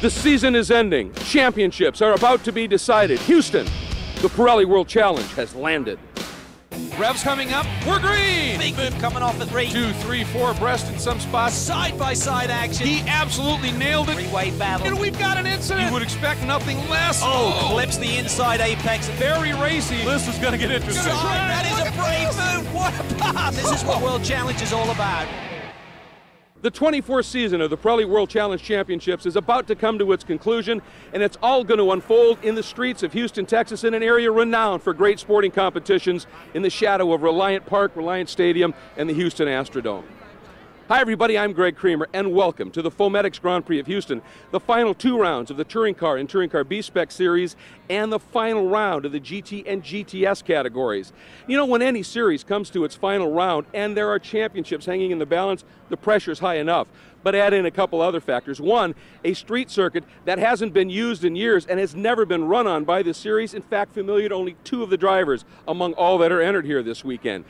The season is ending. Championships are about to be decided. Houston, the Pirelli World Challenge has landed. Revs coming up. We're green. Big move coming off the three. Two, three, four breast in some spots. Side by side action. He absolutely nailed it. Three-way battle. And we've got an incident. You would expect nothing less. Oh, oh clips the inside apex. Very racy. This is going to get interesting. That is a brave move. What a pass. This is what World Challenge is all about. The 24th season of the Pirelli World Challenge Championships is about to come to its conclusion, and it's all going to unfold in the streets of Houston, Texas, in an area renowned for great sporting competitions in the shadow of Reliant Park, Reliant Stadium, and the Houston Astrodome. Hi, everybody. I'm Greg Creamer, and welcome to the Foametix Grand Prix of Houston, the final two rounds of the Touring Car and Touring Car B Spec series, and the final round of the GT and GTS categories. You know, when any series comes to its final round and there are championships hanging in the balance, the pressure's high enough. But add in a couple other factors. One, a street circuit that hasn't been used in years and has never been run on by the series. In fact, familiar to only two of the drivers among all that are entered here this weekend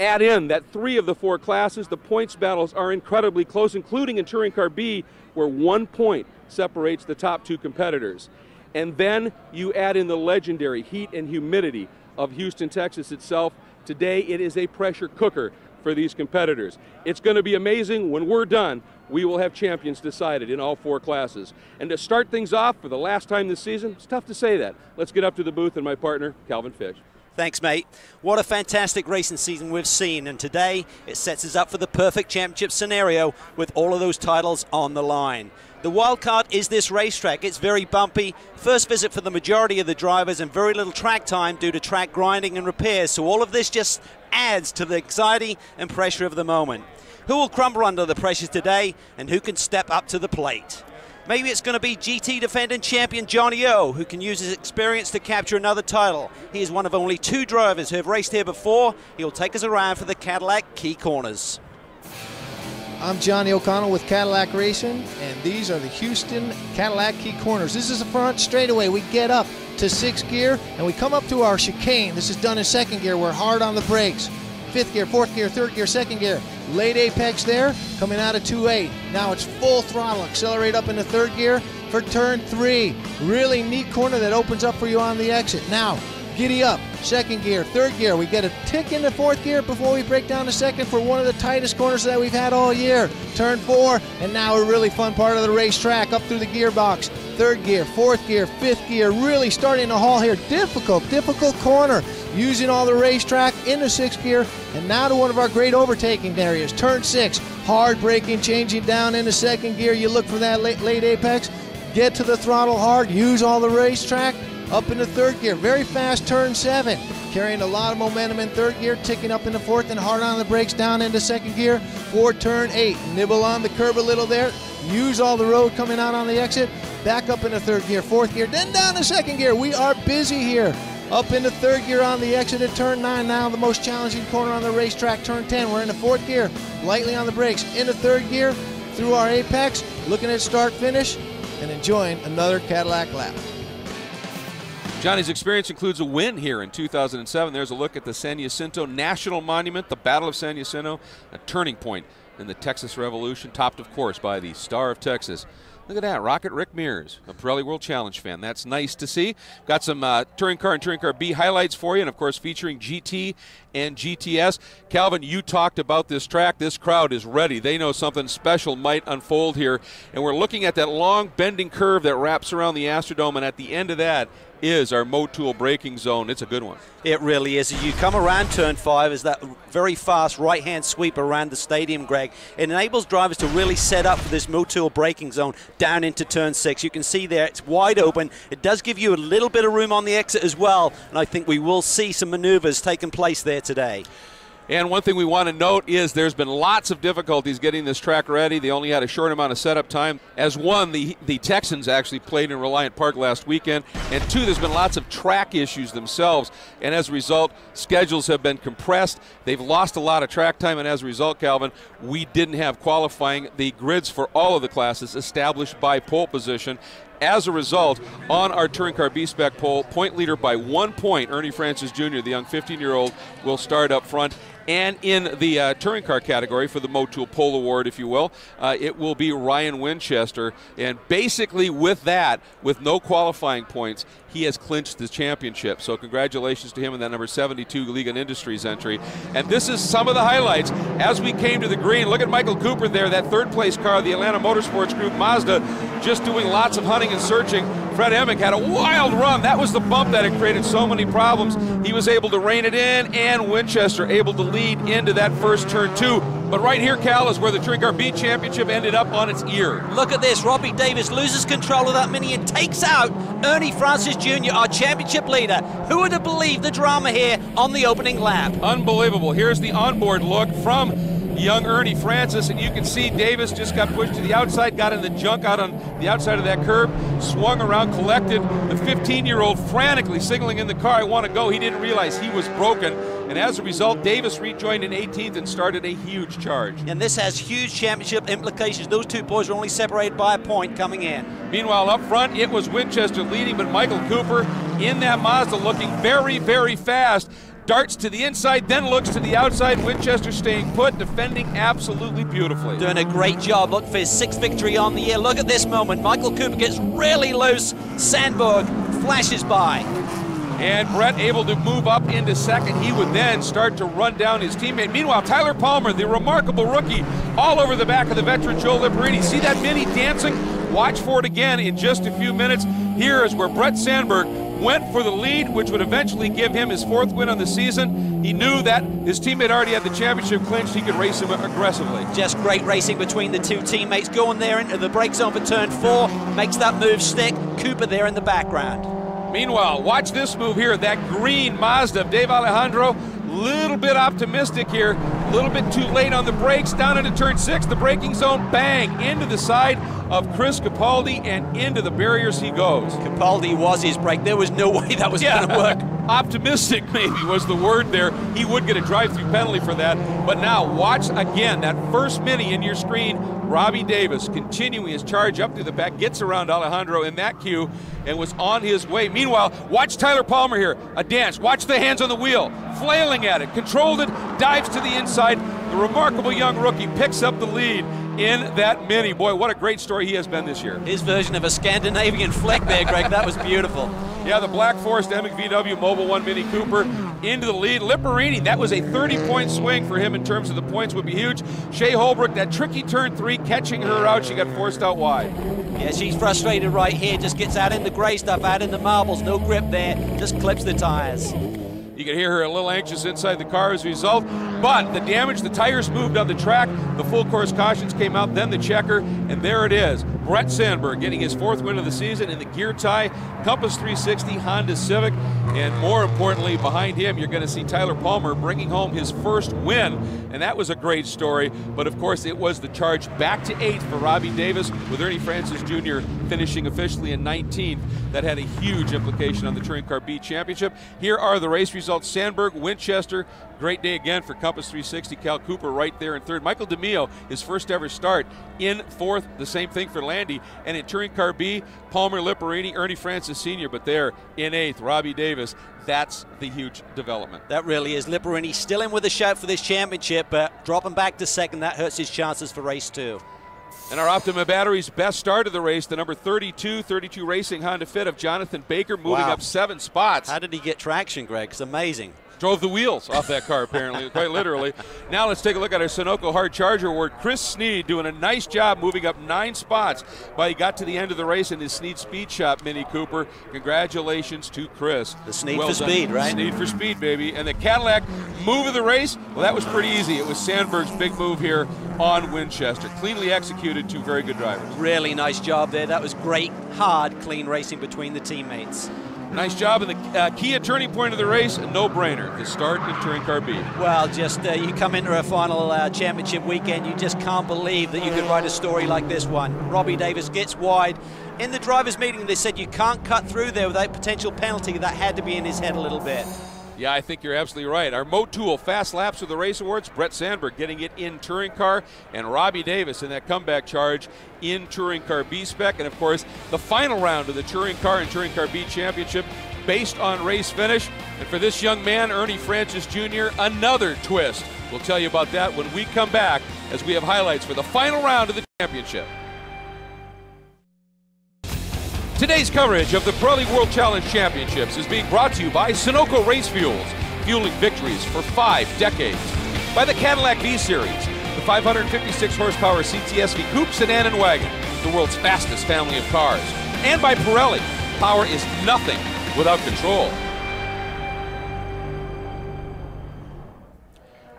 add in that three of the four classes, the points battles are incredibly close, including in Touring Car B, where one point separates the top two competitors. And then you add in the legendary heat and humidity of Houston, Texas itself. Today it is a pressure cooker for these competitors. It's going to be amazing. When we're done, we will have champions decided in all four classes. And to start things off for the last time this season, it's tough to say that. Let's get up to the booth and my partner, Calvin Fish. Thanks, mate. What a fantastic racing season we've seen, and today it sets us up for the perfect championship scenario with all of those titles on the line. The wild card is this racetrack. It's very bumpy. First visit for the majority of the drivers and very little track time due to track grinding and repairs. So all of this just adds to the anxiety and pressure of the moment. Who will crumble under the pressures today and who can step up to the plate? Maybe it's going to be GT defending champion Johnny O, who can use his experience to capture another title. He is one of only two drivers who have raced here before. He'll take us around for the Cadillac Key Corners. I'm Johnny O'Connell with Cadillac Racing, and these are the Houston Cadillac Key Corners. This is the front straightaway. We get up to sixth gear, and we come up to our chicane. This is done in second gear. We're hard on the brakes. Fifth gear, fourth gear, third gear, second gear. Late apex there, coming out of 2-8. Now it's full throttle, accelerate up into third gear for turn three. Really neat corner that opens up for you on the exit. Now, giddy up, second gear, third gear. We get a tick into fourth gear before we break down to second for one of the tightest corners that we've had all year. Turn four, and now a really fun part of the racetrack up through the gearbox. Third gear, fourth gear, fifth gear, really starting to haul here. Difficult, difficult corner. Using all the racetrack into sixth gear, and now to one of our great overtaking areas. Turn six, hard braking, changing down into second gear. You look for that late, late apex, get to the throttle hard, use all the racetrack, up into third gear. Very fast turn seven, carrying a lot of momentum in third gear, ticking up into fourth and hard on the brakes down into second gear. For turn eight, nibble on the curb a little there, use all the road coming out on the exit, back up into third gear, fourth gear, then down to second gear. We are busy here. Up into third gear on the exit at turn 9. Now the most challenging corner on the racetrack, turn 10. We're into fourth gear, lightly on the brakes. Into third gear, through our apex, looking at start finish, and enjoying another Cadillac lap. Johnny's experience includes a win here in 2007. There's a look at the San Jacinto National Monument, the Battle of San Jacinto, a turning point in the Texas Revolution, topped, of course, by the Star of Texas. Look at that, Rocket Rick Mears, a Pirelli World Challenge fan. That's nice to see. Got some uh, Touring Car and Touring Car B highlights for you, and of course featuring GT and GTS. Calvin, you talked about this track. This crowd is ready. They know something special might unfold here, and we're looking at that long bending curve that wraps around the Astrodome, and at the end of that is our Motul braking zone. It's a good one. It really is. You come around turn five as that very fast right hand sweep around the stadium, Greg. It enables drivers to really set up for this Motul braking zone down into turn six. You can see there it's wide open. It does give you a little bit of room on the exit as well, and I think we will see some maneuvers taking place there today. And one thing we want to note is there's been lots of difficulties getting this track ready. They only had a short amount of setup time. As one, the, the Texans actually played in Reliant Park last weekend. And two, there's been lots of track issues themselves. And as a result, schedules have been compressed. They've lost a lot of track time. And as a result, Calvin, we didn't have qualifying. The grids for all of the classes established by pole position As a result, on our touring car B spec pole, point leader by one point, Ernie Francis Jr., the young 15 year old, will start up front. And in the uh, touring car category for the Motul Pole Award, if you will, uh, it will be Ryan Winchester. And basically, with that, with no qualifying points, he has clinched the championship. So, congratulations to him in that number 72 League and Industries entry. And this is some of the highlights as we came to the green. Look at Michael Cooper there, that third place car, the Atlanta Motorsports Group Mazda, just doing lots of hunting and searching. Fred Emick had a wild run. That was the bump that had created so many problems. He was able to rein it in, and Winchester able to lead into that first turn, too. But right here, Cal, is where the Touring Car B Championship ended up on its ear. Look at this. Robbie Davis loses control of that Mini and takes out Ernie Francis Jr., our championship leader. Who would have believed the drama here on the opening lap? Unbelievable. Here's the onboard look from young Ernie Francis, and you can see Davis just got pushed to the outside, got in the junk out on the outside of that curb, swung around, collected. The 15 year old frantically signaling in the car, I want to go. He didn't realize he was broken. And as a result, Davis rejoined in 18th and started a huge charge. And this has huge championship implications. Those two boys are only separated by a point coming in. Meanwhile, up front, it was Winchester leading, but Michael Cooper in that Mazda looking very, very fast darts to the inside, then looks to the outside. Winchester staying put, defending absolutely beautifully. Doing a great job. Look for his sixth victory on the year. Look at this moment. Michael Cooper gets really loose. Sandberg flashes by. And Brett able to move up into second. He would then start to run down his teammate. Meanwhile, Tyler Palmer, the remarkable rookie, all over the back of the veteran Joe Liparini. See that mini dancing? Watch for it again in just a few minutes. Here is where Brett Sandberg went for the lead, which would eventually give him his fourth win on the season. He knew that his teammate already had the championship clinched. He could race him aggressively. Just great racing between the two teammates. Going there into the brake zone for turn four, makes that move stick. Cooper there in the background. Meanwhile, watch this move here. That green Mazda of Dave Alejandro little bit optimistic here, a little bit too late on the brakes, down into turn six, the braking zone, bang, into the side of Chris Capaldi and into the barriers he goes. Capaldi was his brake. There was no way that was yeah. going to work. Optimistic, maybe, was the word there. He would get a drive through penalty for that. But now, watch again that first mini in your screen. Robbie Davis continuing his charge up through the back, gets around Alejandro in that queue and was on his way. Meanwhile, watch Tyler Palmer here, a dance. Watch the hands on the wheel, flailing at it, controlled it, dives to the inside. The remarkable young rookie picks up the lead in that mini. Boy, what a great story he has been this year. His version of a Scandinavian flick there, Greg. That was beautiful. Yeah, the Black Forest Emig VW Mobil 1 Mini Cooper into the lead. Liparini, that was a 30-point swing for him in terms of the points would be huge. Shea Holbrook, that tricky turn three, catching her out. She got forced out wide. Yeah, she's frustrated right here. Just gets out in the gray stuff, out in the marbles. No grip there. Just clips the tires. You can hear her a little anxious inside the car as a result. But the damage, the tires moved on the track. The full course cautions came out, then the checker, and there it is. Brett Sandberg getting his fourth win of the season in the gear tie Compass 360 Honda Civic. And more importantly, behind him, you're going to see Tyler Palmer bringing home his first win. And that was a great story. But of course, it was the charge back to eighth for Robbie Davis, with Ernie Francis Jr. finishing officially in 19th. That had a huge implication on the Touring Car B Championship. Here are the race results Sandberg, Winchester. Great day again for Compass 360. Cal Cooper right there in third. Michael DeMio, his first ever start in fourth. The same thing for Landy. And in Touring Car B, Palmer Liparini, Ernie Francis Sr., but there in eighth, Robbie Davis. That's the huge development. That really is. Liparini still in with a shout for this championship, but dropping back to second, that hurts his chances for race two. And our Optima Batteries best start of the race, the number 32, 32 Racing Honda Fit of Jonathan Baker, moving wow. up seven spots. How did he get traction, Greg? It's amazing drove the wheels off that car, apparently, quite literally. Now let's take a look at our Sunoco Hard Charger Award. Chris Sneed doing a nice job moving up nine spots, but he got to the end of the race in his Sneed Speed Shop Mini Cooper. Congratulations to Chris. The Sneed well for done. speed, right? Sneed for speed, baby. And the Cadillac move of the race, well, that was pretty easy. It was Sandberg's big move here on Winchester. Cleanly executed, two very good drivers. Really nice job there. That was great, hard, clean racing between the teammates. Nice job in the uh, Kia turning point of the race, a no-brainer to start in Touring Car B. Well, just uh, you come into a final uh, championship weekend, you just can't believe that you could write a story like this one. Robbie Davis gets wide. In the drivers' meeting, they said you can't cut through there without potential penalty. That had to be in his head a little bit. Yeah, I think you're absolutely right. Our Motul Fast Laps of the Race Awards, Brett Sandberg getting it in Touring Car, and Robbie Davis in that comeback charge in Touring Car B Spec. And of course, the final round of the Touring Car and Touring Car B Championship based on race finish. And for this young man, Ernie Francis Jr., another twist. We'll tell you about that when we come back as we have highlights for the final round of the championship. Today's coverage of the Pirelli World Challenge Championships is being brought to you by Sunoco Race Fuels, fueling victories for five decades. By the Cadillac V Series, the 556 horsepower CTSV coupe, sedan, and wagon, the world's fastest family of cars. And by Pirelli, power is nothing without control.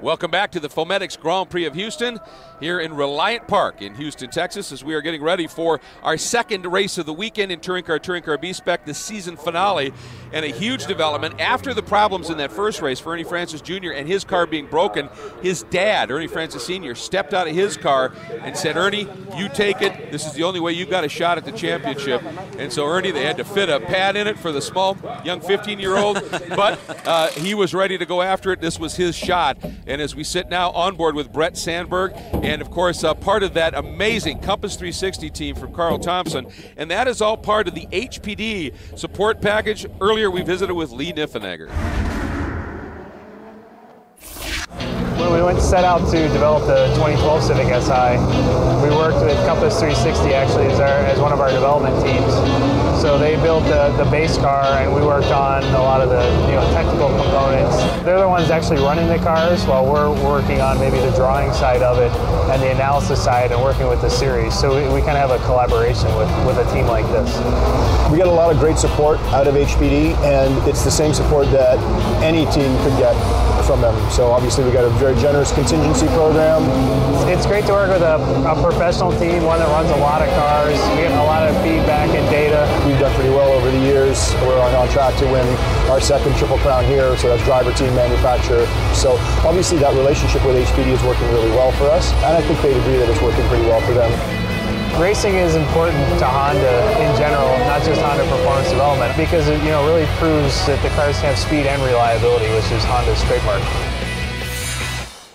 Welcome back to the Foametix Grand Prix of Houston here in Reliant Park in Houston, Texas, as we are getting ready for our second race of the weekend in Touring Car Touring Car B Spec, the season finale, and a huge development after the problems in that first race for Ernie Francis Jr. and his car being broken. His dad, Ernie Francis Sr., stepped out of his car and said, "Ernie, you take it. This is the only way you got a shot at the championship." And so Ernie, they had to fit a pad in it for the small young 15-year-old, but uh, he was ready to go after it. This was his shot. And as we sit now on board with Brett Sandberg, and of course, uh, part of that amazing Compass 360 team from Carl Thompson, and that is all part of the HPD support package. Earlier, we visited with Lee Niffenegger. When we went set out to develop the 2012 Civic Si, we worked with Compass 360 actually as, our, as one of our development teams. So they built the, the base car and we worked on a lot of the you know technical components. They're the ones actually running the cars while we're working on maybe the drawing side of it and the analysis side and working with the series. So we, we kind of have a collaboration with, with a team like this. We get a lot of great support out of HPD and it's the same support that any team could get from them. So obviously we got a very generous contingency program. It's great to work with a, a professional team, one that runs a lot of cars. We get a lot of feedback and data. We've done pretty well over the years. We're on, on track to win our second Triple Crown here, so that's driver, team, manufacturer. So obviously that relationship with HPD is working really well for us, and I think they'd agree that it's working pretty well for them. Racing is important to Honda in general, not just Honda Performance Development, because it you know really proves that the cars have speed and reliability, which is Honda's trademark.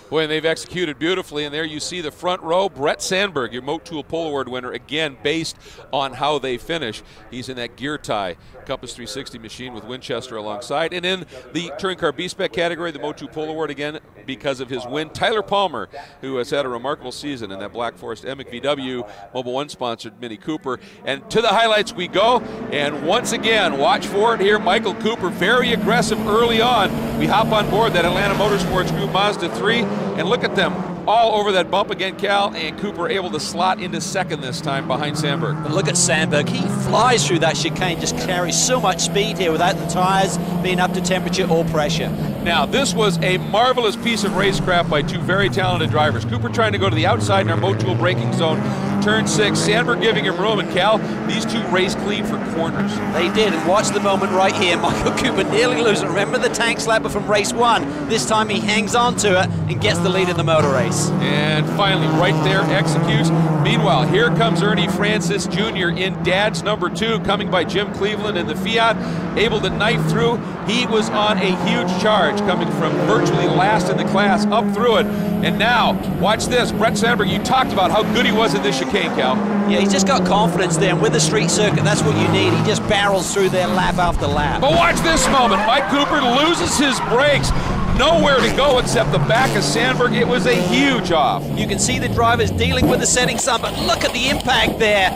Boy, and they've executed beautifully. And there you see the front row. Brett Sandberg, your Motul Pole Award winner, again based on how they finish. He's in that gear tie Compass 360 machine with Winchester alongside. And in the Touring Car B-Spec category, the Motul Pole Award again because of his win. Tyler Palmer, who has had a remarkable season in that Black Forest Emig VW Mobil One sponsored Mini Cooper. And to the highlights we go. And once again, watch for it here. Michael Cooper, very aggressive early on. We hop on board that Atlanta Motorsports Group Mazda 3 and look at them all over that bump again, Cal, and Cooper able to slot into second this time behind Sandberg. But look at Sandberg. He flies through that chicane, just carries so much speed here without the tires being up to temperature or pressure. Now, this was a marvelous piece of racecraft by two very talented drivers. Cooper trying to go to the outside in our Motul braking zone. Turn six, Sandberg giving him room, and Cal, these two race clean for corners. They did, and watch the moment right here. Michael Cooper nearly loses. Remember the tank slapper from race one? This time he hangs on to it and gets the lead in the motor race. And finally, right there, executes. Meanwhile, here comes Ernie Francis Jr. in dad's number two, coming by Jim Cleveland in the Fiat, able to knife through. He was on a huge charge, coming from virtually last in the class up through it. And now, watch this. Brett Sandberg, you talked about how good he was in this chicane, Cal. Yeah, he's just got confidence there, and with the street circuit, that's what you need. He just barrels through there lap after lap. But watch this moment. Mike Cooper loses his brakes nowhere to go except the back of Sandberg. It was a huge off. You can see the drivers dealing with the setting sun, but look at the impact there.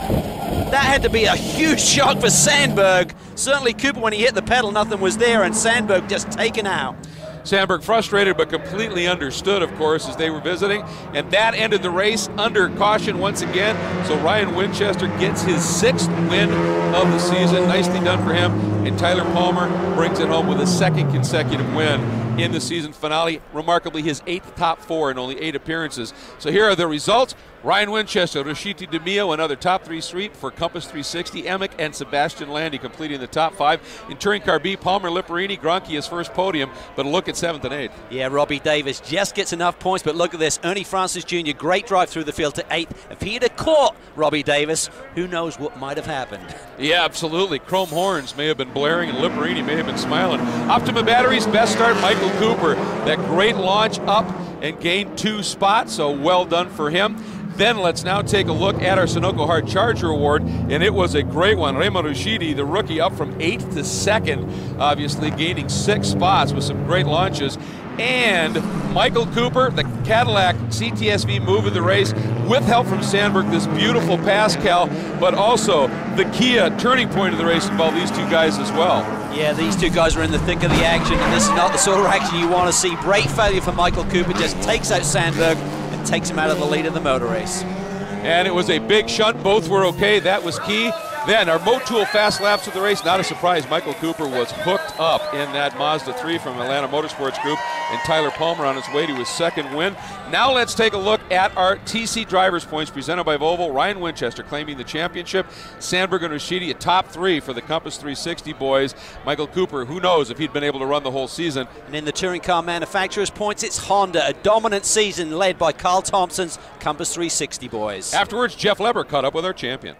That had to be a huge shock for Sandberg. Certainly Cooper, when he hit the pedal, nothing was there, and Sandberg just taken out. Sandberg frustrated but completely understood, of course, as they were visiting. And that ended the race under caution once again. So Ryan Winchester gets his sixth win of the season. Nicely done for him. And Tyler Palmer brings it home with a second consecutive win in the season finale. Remarkably, his eighth top four in only eight appearances. So here are the results. Ryan Winchester, Rashidi DeMio, another top three sweep for Compass 360. Emick and Sebastian Landy completing the top five. In touring car B, Palmer Lipperini, Gronke his first podium, but a look at seventh and eighth. Yeah, Robbie Davis just gets enough points, but look at this. Ernie Francis Jr., great drive through the field to eighth. If he'd have caught Robbie Davis, who knows what might have happened. Yeah, absolutely. Chrome horns may have been blaring and Lipperini may have been smiling. Optima Batteries, best start, Michael Cooper. That great launch up and gained two spots, so well done for him. Then let's now take a look at our Sunoco Hard Charger Award, and it was a great one. Raymond Rushidi, the rookie, up from eighth to second, obviously gaining six spots with some great launches. And Michael Cooper, the Cadillac CTSV move of the race, with help from Sandberg, this beautiful Pascal, but also the Kia turning point of the race involved these two guys as well. Yeah, these two guys are in the thick of the action, and this is not the sort of action you want to see. Brake failure for Michael Cooper, just takes out Sandberg and takes him out of the lead of the motor race. And it was a big shunt. Both were okay. That was key. Then our Motul fast laps of the race. Not a surprise. Michael Cooper was hooked up in that Mazda 3 from Atlanta Motorsports Group, and Tyler Palmer on his way to his second win. Now let's take a look at our TC drivers' points presented by Volvo. Ryan Winchester claiming the championship. Sandberg and Rashidi a top three for the Compass 360 boys. Michael Cooper, who knows if he'd been able to run the whole season. And in the touring car manufacturers' points, it's Honda, a dominant season led by Carl Thompson's Compass 360 boys. Afterwards, Jeff Lepper caught up with our champion.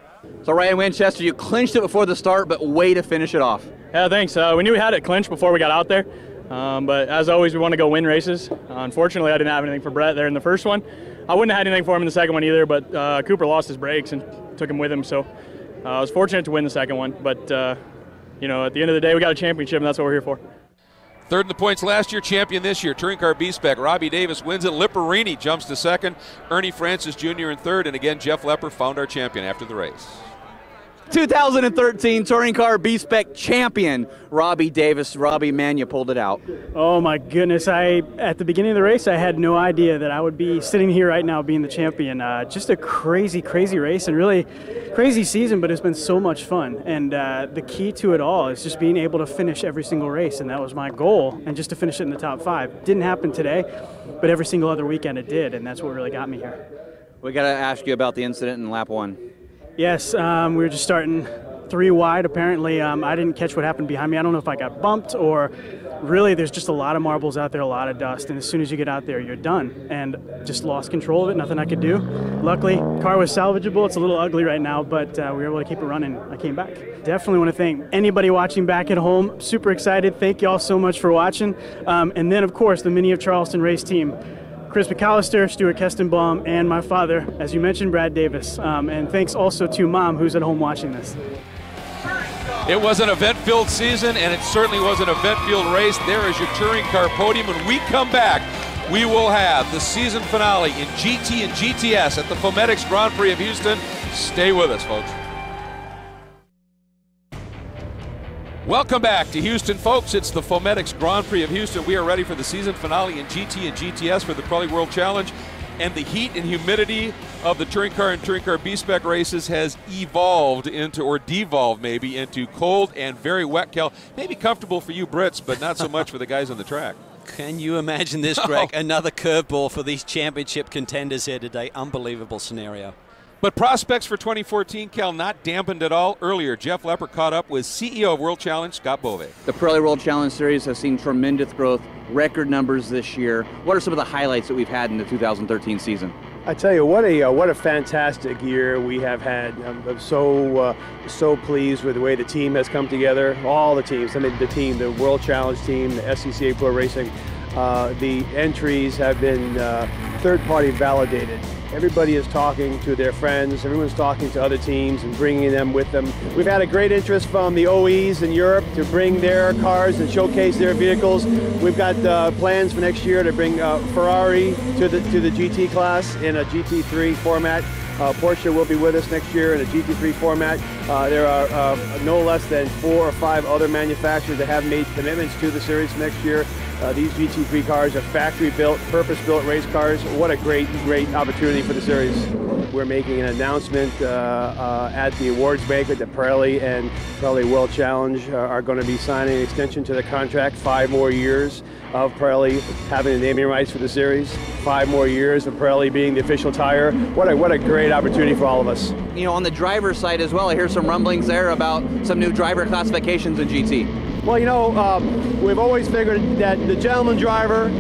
So Ryan Winchester, you clinched it before the start, but way to finish it off. Yeah, thanks. Uh, we knew we had it clinched before we got out there, um, but as always, we want to go win races. Uh, unfortunately, I didn't have anything for Brett there in the first one. I wouldn't have had anything for him in the second one either, but uh, Cooper lost his brakes and took him with him, so uh, I was fortunate to win the second one. But uh, you know, at the end of the day, we got a championship, and that's what we're here for. Third in the points last year, champion this year. Touring car B-Spec. Robbie Davis wins it. Lipperini jumps to second. Ernie Francis Jr. in third. And again, Jeff Lepper found our champion after the race. 2013 Touring Car B-Spec champion, Robbie Davis. Robbie, man, you pulled it out. Oh my goodness! I at the beginning of the race, I had no idea that I would be sitting here right now being the champion. Uh, just a crazy, crazy race and really crazy season, but it's been so much fun. And uh, the key to it all is just being able to finish every single race, and that was my goal. And just to finish it in the top five didn't happen today, but every single other weekend it did, and that's what really got me here. We got to ask you about the incident in lap one. Yes, um, we were just starting three wide. Apparently, um, I didn't catch what happened behind me. I don't know if I got bumped or really there's just a lot of marbles out there, a lot of dust, and as soon as you get out there, you're done. And just lost control of it, nothing I could do. Luckily, car was salvageable. It's a little ugly right now, but uh, we were able to keep it running. I came back. Definitely want to thank anybody watching back at home. Super excited. Thank you all so much for watching. Um, and then, of course, the Mini of Charleston race team. Chris McAllister, Stuart Kestenbaum, and my father, as you mentioned, Brad Davis. Um, and thanks also to mom, who's at home watching this. It was an event-filled season, and it certainly was an event-filled race. There is your touring car podium. When we come back, we will have the season finale in GT and GTS at the Foametix Grand Prix of Houston. Stay with us, folks. Welcome back to Houston, folks. It's the Foametix Grand Prix of Houston. We are ready for the season finale in GT and GTS for the Pirelli World Challenge. And the heat and humidity of the touring car and touring car B-Spec races has evolved into, or devolved maybe, into cold and very wet, Cal. Maybe comfortable for you Brits, but not so much for the guys on the track. Can you imagine this, Greg? Oh. Another curveball for these championship contenders here today. Unbelievable scenario. But prospects for 2014, Cal, not dampened at all. Earlier, Jeff Lepper caught up with CEO of World Challenge, Scott Bove. The Pirelli World Challenge Series has seen tremendous growth, record numbers this year. What are some of the highlights that we've had in the 2013 season? I tell you what a uh, what a fantastic year we have had. I'm, I'm so uh, so pleased with the way the team has come together. All the teams, I mean the team, the World Challenge team, the SCCA Pro Racing. Uh, the entries have been uh, third-party validated. Everybody is talking to their friends, everyone's talking to other teams and bringing them with them. We've had a great interest from the OEs in Europe to bring their cars and showcase their vehicles. We've got uh, plans for next year to bring uh, Ferrari to the, to the GT class in a GT3 format. Uh, Porsche will be with us next year in a GT3 format. Uh, there are uh, no less than four or five other manufacturers that have made commitments to the series next year. Uh, these GT3 cars are factory-built, purpose-built race cars. What a great, great opportunity for the series. We're making an announcement uh, uh, at the awards banquet that Pirelli and Pirelli World Challenge are, are going to be signing an extension to the contract, five more years of Pirelli having the naming rights for the series, five more years of Pirelli being the official tire. What a, what a great opportunity for all of us. You know, on the driver's side as well, I hear some rumblings there about some new driver classifications in GT. Well, you know, um, we've always figured that the gentleman driver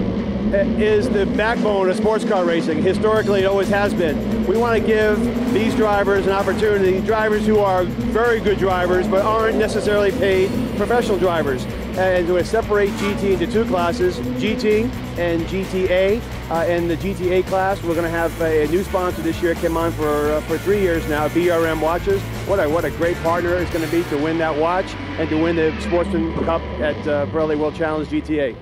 is the backbone of sports car racing. Historically, it always has been. We want to give these drivers an opportunity, drivers who are very good drivers but aren't necessarily paid professional drivers. And we're going to separate GT into two classes, GT and GTA. Uh, in the GTA class, we're going to have a, a, new sponsor this year. Came on for uh, for three years now. BRM watches. What a what a great partner it's going to be to win that watch and to win the Sportsman Cup at uh, Pirelli World Challenge GTA.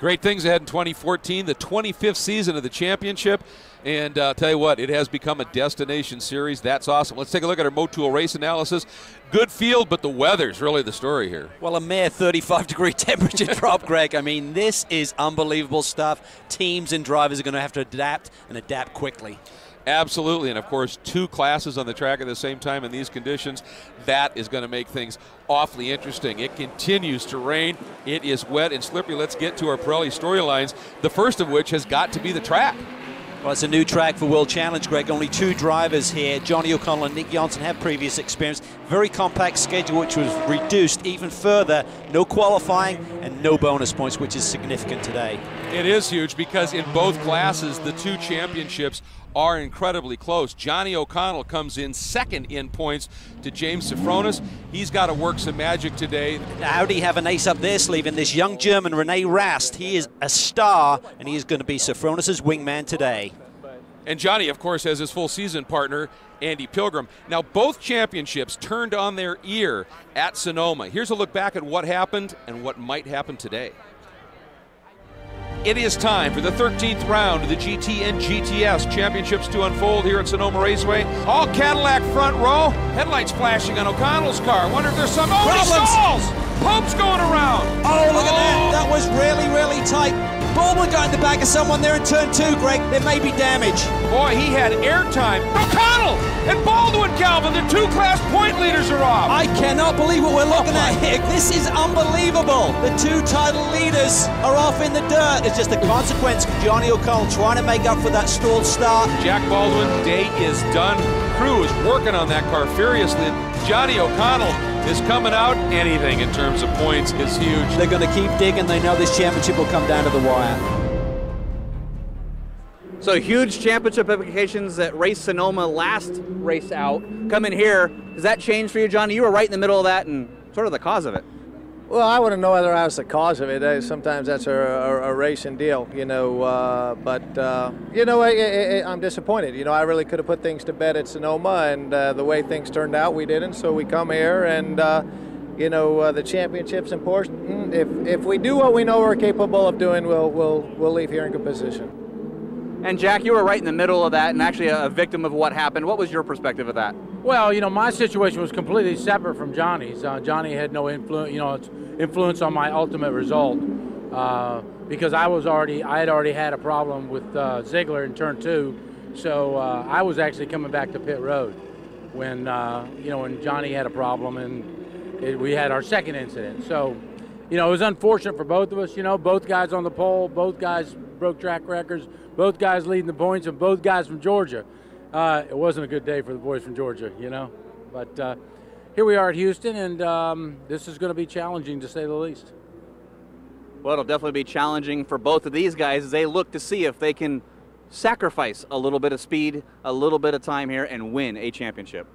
Great things ahead in 2014, the 25th season of the championship. And uh, tell you what, it has become a destination series. That's awesome. Let's take a look at our Motul race analysis. Good field, but the weather's really the story here. Well, a mere 35 degree temperature drop, Greg. I mean, this is unbelievable stuff. Teams and drivers are going to have to adapt and adapt quickly. Absolutely, and of course, two classes on the track at the same time in these conditions. That is going to make things awfully interesting. It continues to rain. It is wet and slippery. Let's get to our Pirelli storylines, the first of which has got to be the track. Well, it's a new track for World Challenge, Greg. Only two drivers here. Johnny O'Connell and Nick Johnson have previous experience. Very compact schedule, which was reduced even further. No qualifying and no bonus points, which is significant today. It is huge because in both classes, the two championships are incredibly close. Johnny O'Connell comes in second in points to James Sofronis. He's got to work some magic today. Audi have an ace up their sleeve in this young German, Rene Rast. He is a star, and he is going to be Sofronis' wingman today. And Johnny, of course, has his full season partner, Andy Pilgrim. Now, both championships turned on their ear at Sonoma. Here's a look back at what happened and what might happen today. It is time for the 13th round of the GT and GTS championships to unfold here at Sonoma Raceway. All Cadillac front row, headlights flashing on O'Connell's car. Wonder if there's some. Oh, Problems. Pobst going around. Oh, look at that. Oh. That was really, really tight. Baldwin got in the back of someone there in turn two, Greg. There may be damage. Boy, he had airtime. O'Connell and Baldwin, Calvin, the two class point leaders are off. I cannot believe what we're looking at here. This is unbelievable. The two title leaders are off in the dirt. It's just a consequence of Johnny O'Connell trying to make up for that stalled start. Jack Baldwin, day is done. Crew is working on that car furiously. Johnny O'Connell is coming out. Anything in terms of points is huge. They're going to keep digging. They know this championship will come down to the wire. So huge championship implications at Race Sonoma last race out. Coming here, does that change for you, Johnny? You were right in the middle of that and sort of the cause of it. Well, I wouldn't know whether I was the cause of it. Sometimes that's a, a, a racing deal, you know. Uh, but uh, you know, I, I'm disappointed. You know, I really could have put things to bed at Sonoma, and uh, the way things turned out, we didn't. So we come here, and uh, you know, uh, the championship's important. If if we do what we know we're capable of doing, we'll we'll we'll leave here in good position. And Jack, you were right in the middle of that and actually a victim of what happened. What was your perspective of that? Well, you know, my situation was completely separate from Johnny's. Uh, Johnny had no influence, you know, influence on my ultimate result uh, because I was already, I had already had a problem with uh, Ziegler in turn two, so uh, I was actually coming back to pit road when, uh, you know, when Johnny had a problem and it, we had our second incident. So, you know, it was unfortunate for both of us. You know, both guys on the pole, both guys broke track records, both guys leading the points, and both guys from Georgia. Uh, it wasn't a good day for the boys from Georgia, you know. But uh, here we are at Houston, and um, this is going to be challenging to say the least. Well, it'll definitely be challenging for both of these guys as they look to see if they can sacrifice a little bit of speed, a little bit of time here, and win a championship.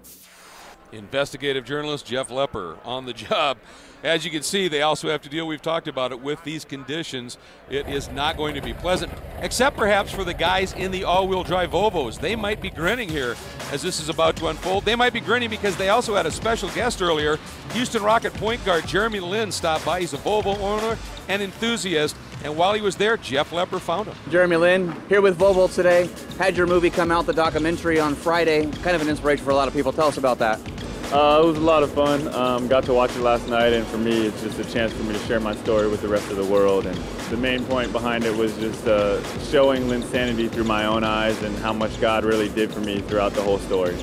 Investigative journalist Jeff Lepper on the job. As you can see, they also have to deal, we've talked about it, with these conditions. It is not going to be pleasant, except perhaps for the guys in the all wheel drive Volvos. They might be grinning here as this is about to unfold. They might be grinning because they also had a special guest earlier. Houston Rocket point guard Jeremy Lin stopped by. He's a Volvo owner and enthusiast. And while he was there, Jeff Lepper found him. Jeremy Lin, here with Volvo today. Had your movie come out, the documentary on Friday. Kind of an inspiration for a lot of people. Tell us about that. Uh, it was a lot of fun. Um, got to watch it last night, and for me, it's just a chance for me to share my story with the rest of the world. And the main point behind it was just uh, showing Linsanity through my own eyes and how much God really did for me throughout the whole story.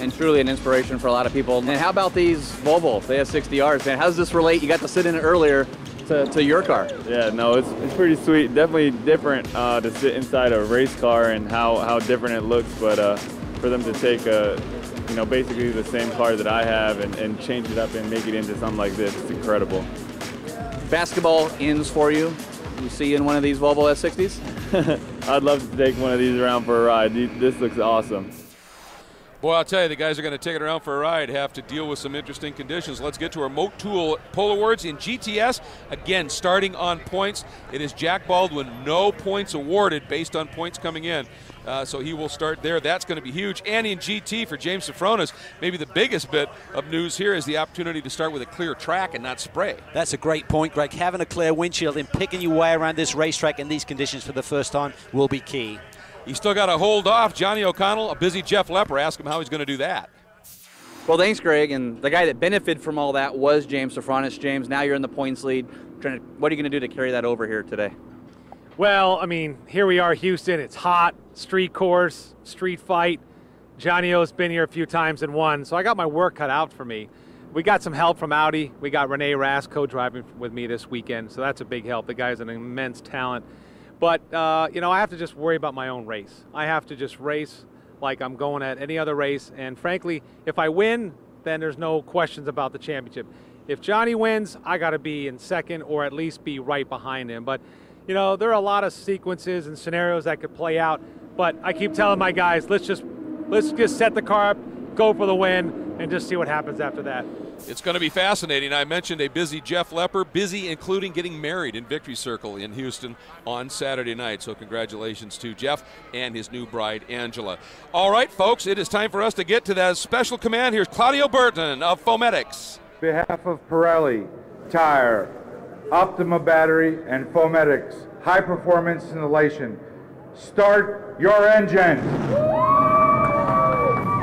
And truly an inspiration for a lot of people. And how about these Volvo? They have 60Rs. Man, how does this relate? You got to sit in it earlier to, to your car. Yeah, no, it's, it's pretty sweet. Definitely different uh, to sit inside a race car and how, how different it looks, but uh, for them to take a, you know, basically the same car that I have and, and change it up and make it into something like this, it's incredible. Basketball ends for you. You see you in one of these Volvo S60s? I'd love to take one of these around for a ride. This looks awesome. Boy, I'll tell you, the guys are going to take it around for a ride, have to deal with some interesting conditions. Let's get to our Motul Pole Awards in GTS. Again, starting on points, it is Jack Baldwin, no points awarded based on points coming in. Uh, so he will start there. That's going to be huge. And in GT for James Sofronis, maybe the biggest bit of news here is the opportunity to start with a clear track and not spray. That's a great point, Greg. Having a clear windshield and picking your way around this racetrack in these conditions for the first time will be key. He's still got to hold off Johnny O'Connell, a busy Jeff Lepper. Ask him how he's going to do that. Well, thanks, Greg. And the guy that benefited from all that was James Sofronis. James, now you're in the points lead. What are you going to do to carry that over here today? Well, I mean, here we are, Houston. It's hot, street course, street fight. Johnny O's been here a few times and won, so I got my work cut out for me. We got some help from Audi. We got Rene Rast co-driving with me this weekend, so that's a big help. The guy's an immense talent. But, uh, you know, I have to just worry about my own race. I have to just race like I'm going at any other race. And frankly, if I win, then there's no questions about the championship. If Johnny wins, I got to be in second or at least be right behind him. But, you know, there are a lot of sequences and scenarios that could play out. But I keep telling my guys, let's just let's just set the car up, go for the win, and just see what happens after that. It's going to be fascinating. I mentioned a busy Jeff Lepper, busy including getting married in Victory Circle in Houston on Saturday night. So, congratulations to Jeff and his new bride, Angela. All right, folks, it is time for us to get to that special command. Here's Claudio Burton of Foametix. behalf of Pirelli, Tire, Optima Battery, and Foametix, high performance insulation. Start your engine.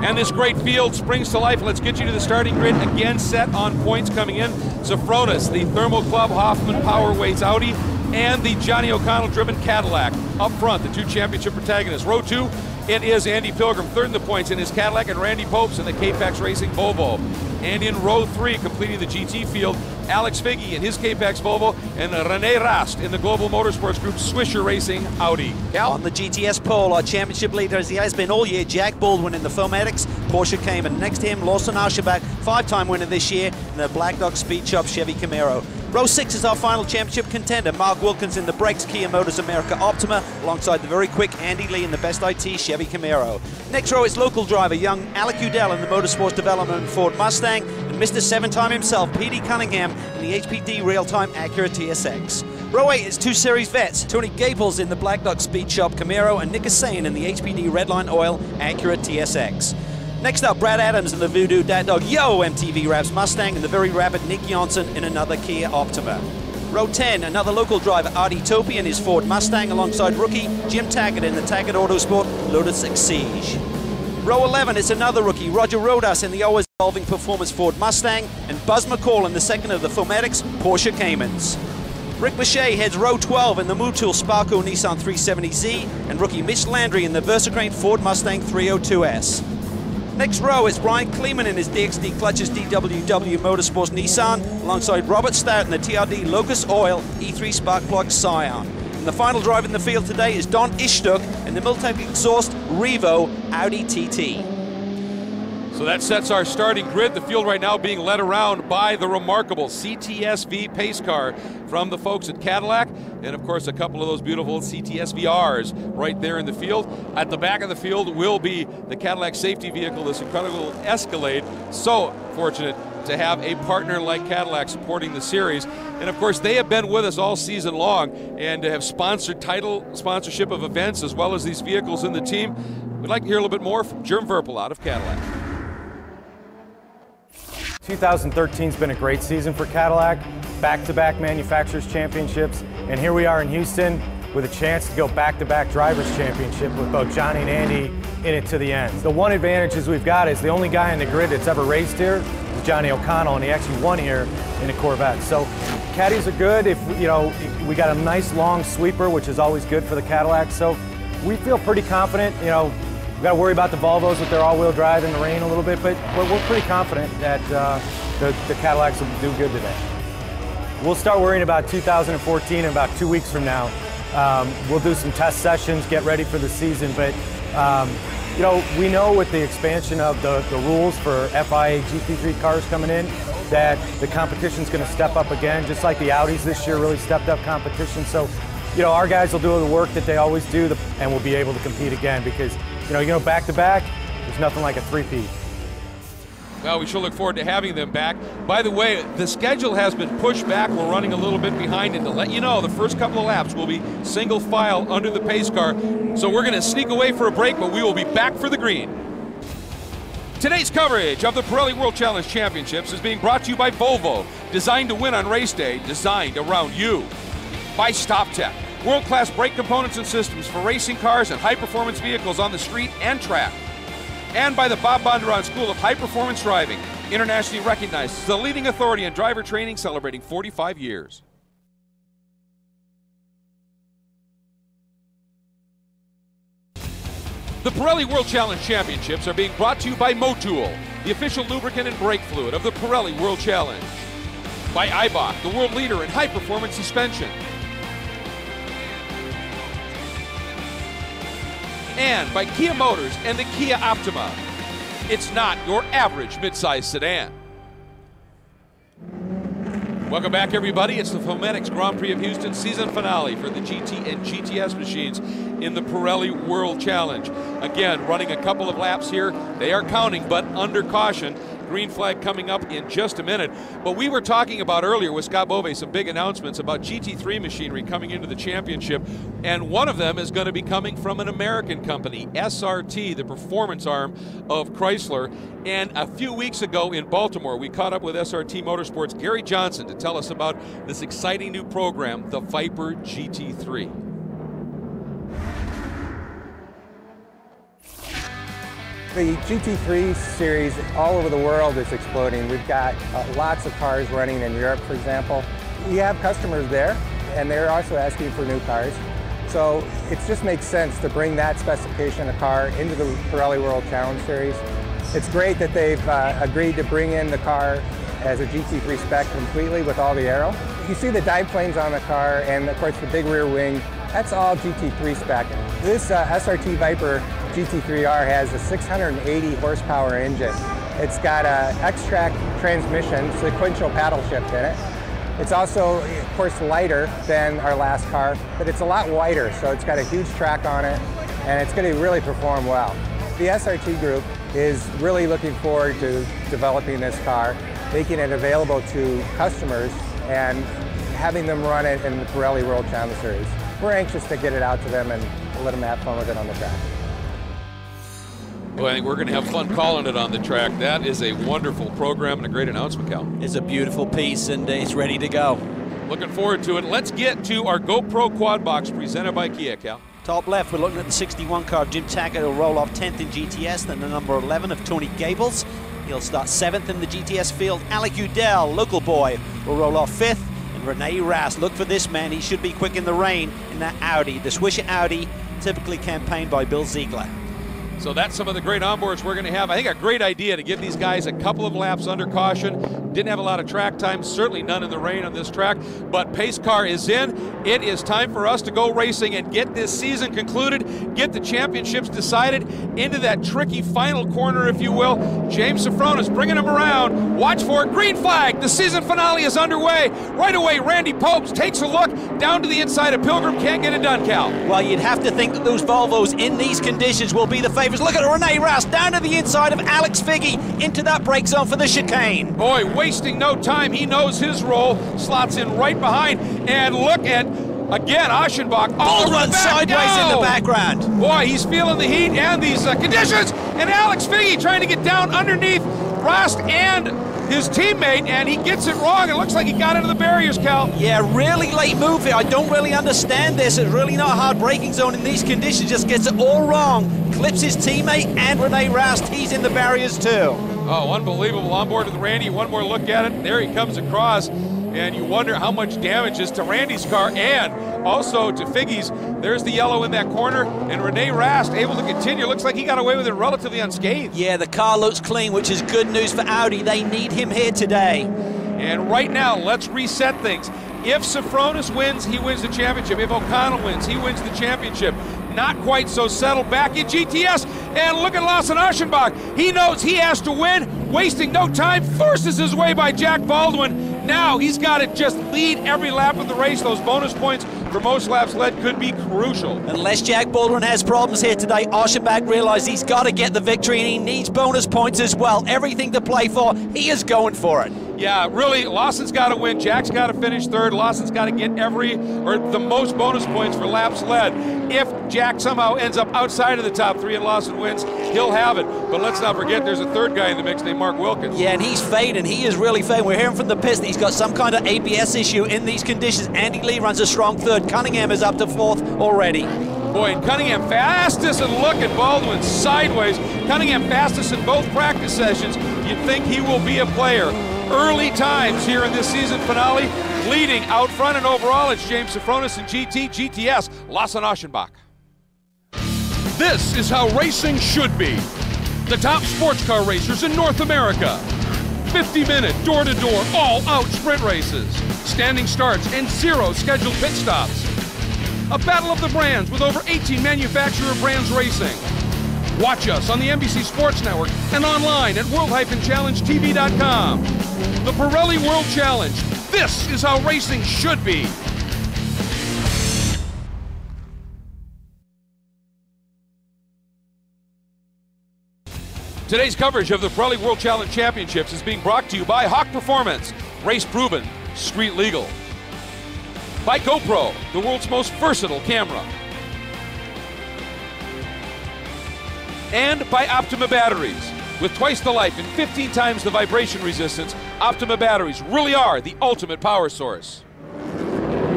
And this great field springs to life. Let's get you to the starting grid. Again, set on points coming in. Sofronis, the Thermal Club Hoffman Powerways Audi, and the Johnny O'Connell driven Cadillac. Up front, the two championship protagonists. Row two, it is Andy Pilgrim, third in the points in his Cadillac, and Randy Pobst in the K-PAX Racing Volvo. And in row three, completing the GT field, Alex Figge in his K-PAX Volvo, and Rene Rast in the Global Motorsports Group Swisher Racing Audi. Cal? On the GTS pole, our championship leader, as he has been all year, Jack Baldwin in the Foametix, Porsche came Cayman. Next to him, Lawson Aschenbach, five-time winner this year, in the Black Dog Speed Shop Chevy Camaro. Row six is our final championship contender, Mark Wilkins in the Brakes Kia Motors America Optima, alongside the very quick Andy Lee in the Best IT Chevy Camaro. Next row is local driver, young Alec Udell in the Motorsports Development Ford Mustang, Mr. Seven-time himself, P.D. Cunningham in the HPD Real-Time Acura TSX. Row 8 is two series vets, Tony Gaples in the Black Dog Speed Shop Camaro and Nick Hussain in the HPD Redline Oil Acura TSX. Next up, Brad Adams in the Voodoo Dat Dog Yo MTV Raps Mustang and the very rapid Nick Johnson in another Kia Optima. Row 10, another local driver, Artie Topi in his Ford Mustang alongside rookie Jim Taggart in the Taggart Autosport Lotus Exige. Row 11, it's another rookie, Roger Rodas in the always evolving performance Ford Mustang and Buzz McCall in the second of the Foametix Porsche Caymans. Rick Mache heads row 12 in the Motul Sparco Nissan 370Z and rookie Mitch Landry in the Versacrane Ford Mustang 302S. Next row is Brian Kleeman in his DXD Clutches DWW Motorsports Nissan, alongside Robert Stout in the TRD Locus Oil E3 Spark Plug Scion. And the final driver in the field today is Don Istook in the Milltek exhaust Revo Audi TT. So that sets our starting grid. The field right now being led around by the remarkable CTSV pace car from the folks at Cadillac. And of course, a couple of those beautiful CTSVRs right there in the field. At the back of the field will be the Cadillac safety vehicle, this incredible Escalade. So fortunate to have a partner like Cadillac supporting the series. And of course, they have been with us all season long and have sponsored title sponsorship of events as well as these vehicles in the team. We'd like to hear a little bit more from Jim Vurpillat out of Cadillac. 2013's been a great season for Cadillac, back-to-back manufacturers championships, and here we are in Houston. with a chance to go back-to-back drivers championship with both Johnny and Andy in it to the end. The one advantage is we've got is the only guy in the grid that's ever raced here is Johnny O'Connell, and he actually won here in a Corvette. So caddies are good. If you know, we got a nice long sweeper, which is always good for the Cadillac. So we feel pretty confident. You know, got to worry about the Volvos with their all-wheel drive in the rain a little bit, but we're, pretty confident that uh, the, the Cadillacs will do good today. We'll start worrying about 2014 in about two weeks from now. Um, we'll do some test sessions, get ready for the season, but um, you know, we know with the expansion of the, the rules for FIA GT3 cars coming in, that the competition's going to step up again, just like the Audis this year really stepped up competition. So, you know, our guys will do the work that they always do, and we'll be able to compete again because, you know, you know, back to back, there's nothing like a three-peat. Well, we sure look forward to having them back. By the way, the schedule has been pushed back. We're running a little bit behind, and to let you know, the first couple of laps will be single file under the pace car. So we're going to sneak away for a break, but we will be back for the green. Today's coverage of the Pirelli World Challenge Championships is being brought to you by Volvo, designed to win on race day, designed around you. By StopTech, world-class brake components and systems for racing cars and high-performance vehicles on the street and track and by the Bob Bondurant School of High Performance Driving, internationally recognized as the leading authority in driver training celebrating 45 years. The Pirelli World Challenge Championships are being brought to you by Motul, the official lubricant and brake fluid of the Pirelli World Challenge. By Eibach, the world leader in high performance suspension. And by Kia Motors and the Kia Optima. It's not your average midsize sedan. Welcome back, everybody. It's the Foametix Grand Prix of Houston season finale for the GT and GTS machines in the Pirelli World Challenge. Again, running a couple of laps here. They are counting, but under caution. Green flag coming up in just a minute. But we were talking about earlier with Scott Bove some big announcements about GT3 machinery coming into the championship. And one of them is going to be coming from an American company, SRT, the performance arm of Chrysler. And a few weeks ago in Baltimore, we caught up with SRT Motorsports' Gary Johnson to tell us about this exciting new program, the Viper GT3. The GT3 series all over the world is exploding. We've got uh, lots of cars running in Europe, for example. We have customers there, and they're also asking for new cars. So it just makes sense to bring that specification of car into the Pirelli World Challenge Series. It's great that they've uh, agreed to bring in the car as a GT3 spec completely with all the aero. You see the dive planes on the car and of course the big rear wing, that's all GT3 spec. This uh, SRT Viper GT3R has a 680 horsepower engine. It's got a Xtrac transmission, sequential paddle shift in it. It's also, of course, lighter than our last car, but it's a lot wider, so it's got a huge track on it, and it's going to really perform well. The SRT group is really looking forward to developing this car, making it available to customers, and having them run it in the Pirelli World Challenge Series. We're anxious to get it out to them and let them have fun with it on the track. Well, I think we're going to have fun calling it on the track. That is a wonderful program and a great announcement, Cal. It's a beautiful piece, and uh, it's ready to go. Looking forward to it. Let's get to our GoPro Quad Box presented by Kia, Cal. Top left, we're looking at the 61 car. of Jim Taggart He'll roll off 10th in GTS, then the number 11 of Tony Gaples. He'll start 7th in the GTS field. Alec Udell, local boy, will roll off 5th. Rene Rast, look for this man. He should be quick in the rain in that Audi, the Swisher Audi, typically campaigned by Bill Ziegler. So that's some of the great onboards we're going to have. I think a great idea to give these guys a couple of laps under caution. Didn't have a lot of track time, certainly none in the rain on this track, but pace car is in. It is time for us to go racing and get this season concluded, get the championships decided into that tricky final corner, if you will. James Sofronis bringing them around. Watch for it. Green flag. The season finale is underway. Right away, Randy Pobst takes a look down to the inside of Pilgrim. Can't get it done, Cal. Well, you'd have to think that those Volvos in these conditions will be the favourites. Look at Rene Rast down to the inside of Alex Figge into that break zone for the chicane. Boy, wasting no time. He knows his role. Slots in right behind. And look at Again, Aschenbach all run sideways in the background. Boy, he's feeling the heat and these uh, conditions. And Alex Figge trying to get down underneath Rast and his teammate, and he gets it wrong. It looks like he got into the barriers, Cal. Yeah, really late move here. I don't really understand this. It's really not a hard braking zone in these conditions. Just gets it all wrong. Clips his teammate and Rene Rast. He's in the barriers too. Oh, unbelievable. On board with Randy. One more look at it. There he comes across. And you wonder how much damage is to Randy's car and also to Figge's. There's the yellow in that corner. And Rene Rast able to continue. Looks like he got away with it relatively unscathed. Yeah, the car looks clean, which is good news for Audi. They need him here today. And right now, let's reset things. If Sofronis wins, he wins the championship. If O'Connell wins, he wins the championship. Not quite so settled back in GTS. And look at Lawson Aschenbach. He knows he has to win, wasting no time, forces his way by Jack Baldwin. Now he's got to just lead every lap of the race. Those bonus points for most laps led could be crucial. Unless Jack Baldwin has problems here today, Aschenbach realizes he's got to get the victory and he needs bonus points as well. Everything to play for, he is going for it. Yeah, really, Lawson's got to win. Jack's got to finish third. Lawson's got to get every or the most bonus points for laps led. If Jack somehow ends up outside of the top three and Lawson wins, he'll have it. But let's not forget there's a third guy in the mix named Mark Wilkins. Yeah, and he's fading. He is really fading. We're hearing from the pits that he's got some kind of ABS issue in these conditions. Andy Lee runs a strong third. Cunningham is up to fourth already. Boy, and Cunningham fastest and look at Baldwin sideways. Cunningham fastest in both practice sessions. You'd think he will be a player early times here in this season finale. Leading out front and overall, it's James Sofronis and GT, GTS, Lawson Aschenbach. This is how racing should be. The top sports car racers in North America. 50 minute, door to door, all out sprint races. Standing starts and zero scheduled pit stops. A battle of the brands with over 18 manufacturer brands racing. Watch us on the NBC Sports Network and online at world-challengetv.com. The Pirelli World Challenge. This is how racing should be. Today's coverage of the Pirelli World Challenge Championships is being brought to you by Hawk Performance, race proven, street legal. By GoPro, the world's most versatile camera. And by Optima batteries. With twice the life and 15 times the vibration resistance, Optima batteries really are the ultimate power source.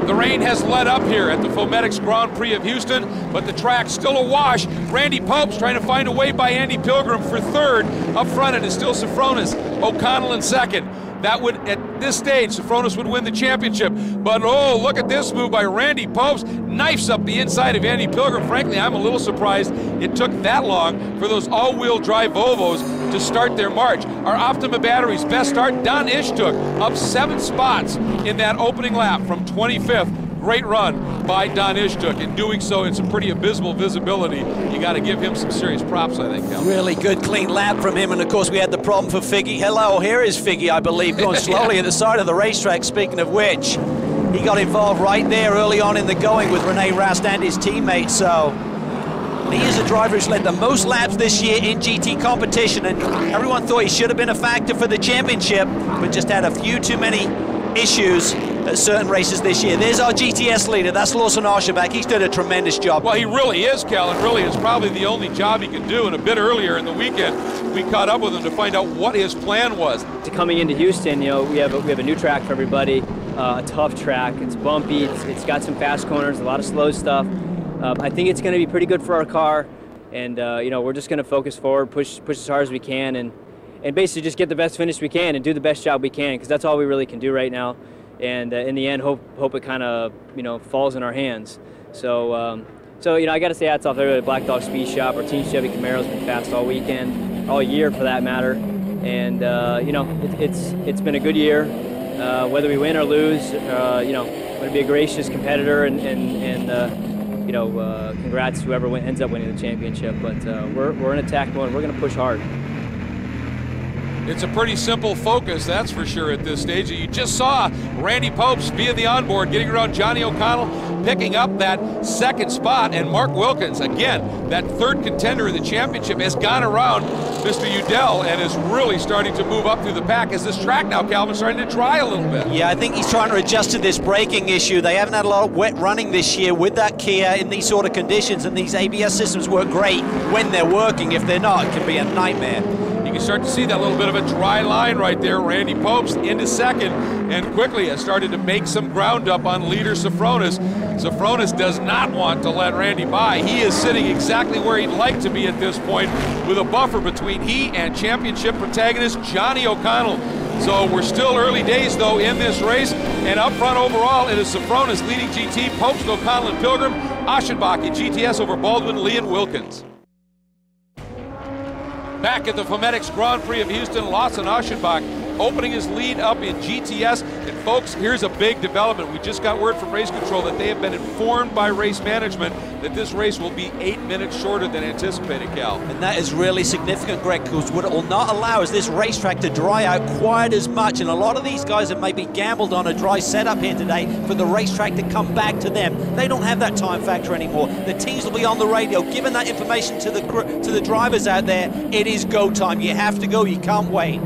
The rain has let up here at the Foametix Grand Prix of Houston, but the track's still awash. Randy Pobst trying to find a way by Andy Pilgrim for third. Up front, it is still Sofronis, O'Connell in second. That would, at this stage, Sofronis would win the championship. But oh, look at this move by Randy Pobst. Knifes up the inside of Andy Pilgrim. Frankly, I'm a little surprised it took that long for those all-wheel drive Volvos to start their march. Our Optima batteries best start, Don Istook up seven spots in that opening lap from 25th. Great run by Don Istook. In doing so, in some pretty abysmal visibility. You got to give him some serious props, I think, Cal. Really good, clean lap from him. And of course, we had the problem for Figge. Hello, here is Figge, I believe, going slowly yeah. at the side of the racetrack. Speaking of which, he got involved right there early on in the going with Rene Rast and his teammate. So he is a driver who's led the most laps this year in GT competition, and everyone thought he should have been a factor for the championship, but just had a few too many issues at certain races this year. There's our GTS leader. That's Lawson Aschenbach. He's done a tremendous job. Well, he really is, Cal, and really is probably the only job he can do. And a bit earlier in the weekend, we caught up with him to find out what his plan was. To coming into Houston, you know, we have a, we have a new track for everybody. Uh, a tough track. It's bumpy. It's, it's got some fast corners, a lot of slow stuff. Uh, I think it's going to be pretty good for our car, and uh, you know, we're just going to focus forward, push push as hard as we can, and and basically just get the best finish we can and do the best job we can because that's all we really can do right now. And uh, in the end, hope hope it kind of you know falls in our hands. So um, so you know I got to say hats off to everybody at Black Dog Speed Shop. Our team Chevy Camaro's been fast all weekend, all year for that matter. And uh, you know it, it's it's been a good year. Uh, whether we win or lose, uh, you know, I'm going to be a gracious competitor and and, and uh, you know, uh, congrats whoever ends up winning the championship. But we're, we're in attack mode. We're going to push hard. It's a pretty simple focus, that's for sure, at this stage. You just saw Randy Pobst via the onboard getting around Johnny O'Connell, picking up that second spot. And Mark Wilkins, again, that third contender in the championship, has gone around Mr. Udell and is really starting to move up through the pack. Is this track now, Calvin, starting to dry a little bit? Yeah, I think he's trying to adjust to this braking issue. They haven't had a lot of wet running this year with that Kia in these sort of conditions, and these ABS systems work great when they're working. If they're not, it can be a nightmare. You start to see that little bit of a dry line right there. Randy Pobst into second and quickly has started to make some ground up on leader Sofronis. Sofronis does not want to let Randy by. He is sitting exactly where he'd like to be at this point with a buffer between he and championship protagonist Johnny O'Connell. So we're still early days, though, in this race. And up front overall, it is Sofronis leading GT, Pobst, O'Connell, and Pilgrim, Aschenbach in GTS over Baldwin, Lee, and Wilkins. Back at the Foametix Grand Prix of Houston, Lawson Aschenbach opening his lead up in GTS. And folks, here's a big development. We just got word from race control that they have been informed by race management that this race will be eight minutes shorter than anticipated, Cal. And that is really significant, Greg, because what it will not allow is this racetrack to dry out quite as much. And a lot of these guys have maybe gambled on a dry setup here today for the racetrack to come back to them. They don't have that time factor anymore. The teams will be on the radio giving that information to the to the drivers out there. It is go time. You have to go. You can't wait.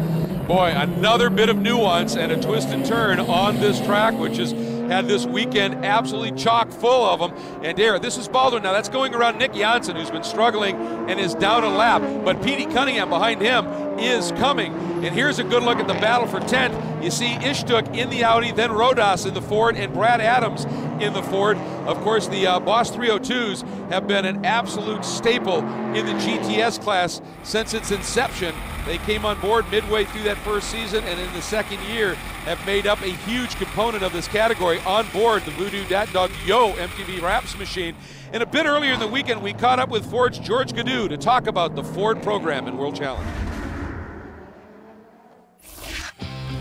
Boy, another bit of nuance and a twist and turn on this track, which has had this weekend absolutely chock full of them. And there, this is Baldwin. Now, that's going around Nick Janssen, who's been struggling and is down a lap. But Petey Cunningham behind him is coming. And here's a good look at the battle for 10th. You see Istook in the Audi, then Rodas in the Ford, and Brad Adams in the Ford. Of course, the uh, Boss 302s have been an absolute staple in the GTS class since its inception. They came on board midway through that first season, and in the second year have made up a huge component of this category on board the Voodoo Dat Dog Yo MTV Raps machine. And a bit earlier in the weekend, we caught up with Ford's George Gadoo to talk about the Ford program in World Challenge.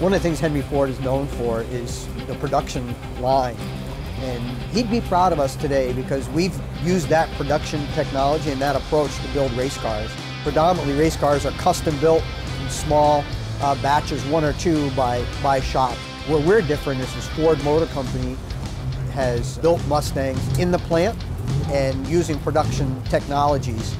One of the things Henry Ford is known for is the production line. And he'd be proud of us today because we've used that production technology and that approach to build race cars. Predominantly, race cars are custom built in small uh, batches, one or two by, by shop. Where we're different is this Ford Motor Company has built Mustangs in the plant and using production technologies.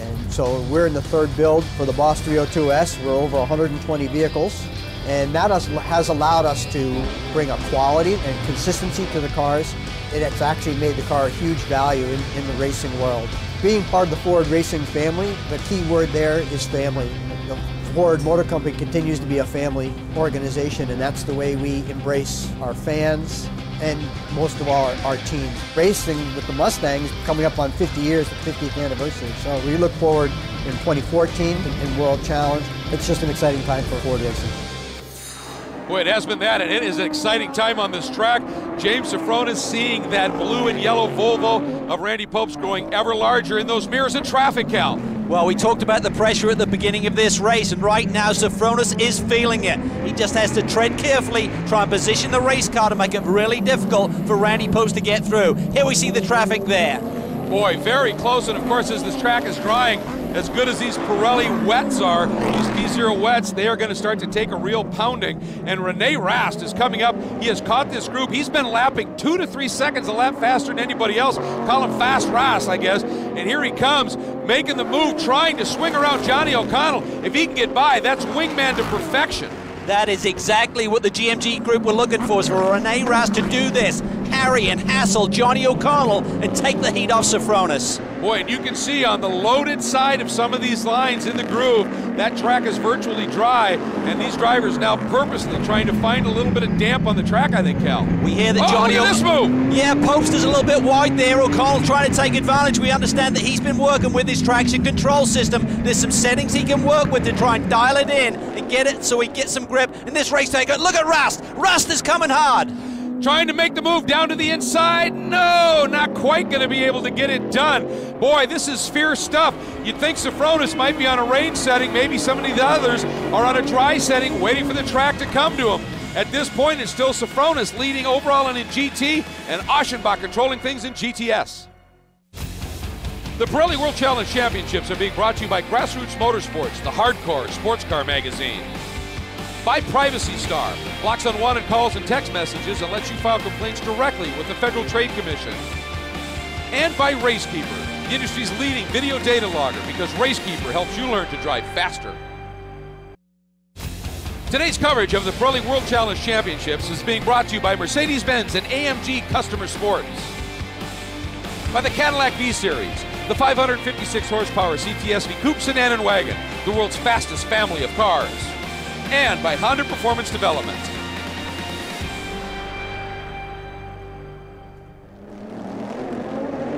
And so we're in the third build for the Boss 302S. We're over 120 vehicles. And that has allowed us to bring a quality and consistency to the cars. It has actually made the car a huge value in, in the racing world. Being part of the Ford Racing family, the key word there is family. The Ford Motor Company continues to be a family organization, and that's the way we embrace our fans and most of all our, team. Racing with the Mustangs coming up on 50 years, the 50th anniversary. So we look forward in 2014 in, in World Challenge. It's just an exciting time for Ford Racing. Boy, it has been that, and it is an exciting time on this track. James Sofronis seeing that blue and yellow Volvo of Randy Pobst growing ever larger in those mirrors in traffic, Cal. Well, we talked about the pressure at the beginning of this race, and right now Sofronis is feeling it. He just has to tread carefully, try and position the race car to make it really difficult for Randy Pobst to get through. Here we see the traffic there. Boy, very close, and of course, as this track is drying, as good as these Pirelli wets are, these P0 wets, they are going to start to take a real pounding. And Rene Rast is coming up. He has caught this group. He's been lapping two to three seconds a lap faster than anybody else. Call him Fast Rast, I guess. And here he comes, making the move, trying to swing around Johnny O'Connell. If he can get by, that's wingman to perfection. That is exactly what the GMG group were looking for, is for Rene Rast to do this. Harry and hassle Johnny O'Connell and take the heat off Sofronis. Boy, and you can see on the loaded side of some of these lines in the groove, that track is virtually dry, and these drivers now purposely trying to find a little bit of damp on the track, I think, Cal. We hear that oh, Johnny at this move! Yeah, Pobst is a little bit wide there. O'Connell trying to take advantage. We understand that he's been working with his traction control system. There's some settings he can work with to try and dial it in and get it so he gets some grip. In this race taker, look at Rast. Rast is coming hard trying to make the move down to the inside. No, not quite going to be able to get it done. Boy, this is fierce stuff. You'd think Sofronis might be on a rain setting. Maybe some of the others are on a dry setting, waiting for the track to come to them. At this point, it's still Sofronis leading overall in GT and Aschenbach controlling things in GTS. The Pirelli World Challenge Championships are being brought to you by Grassroots Motorsports, the hardcore sports car magazine by Privacy Star. Blocks unwanted calls and text messages and lets you file complaints directly with the Federal Trade Commission. And by RaceKeeper, the industry's leading video data logger because RaceKeeper helps you learn to drive faster. Today's coverage of the Pirelli World Challenge Championships is being brought to you by Mercedes-Benz and AMG Customer Sports. By the Cadillac V-Series, the 556 horsepower CTS V Coupe sedan and wagon, the world's fastest family of cars, and by Honda Performance Development.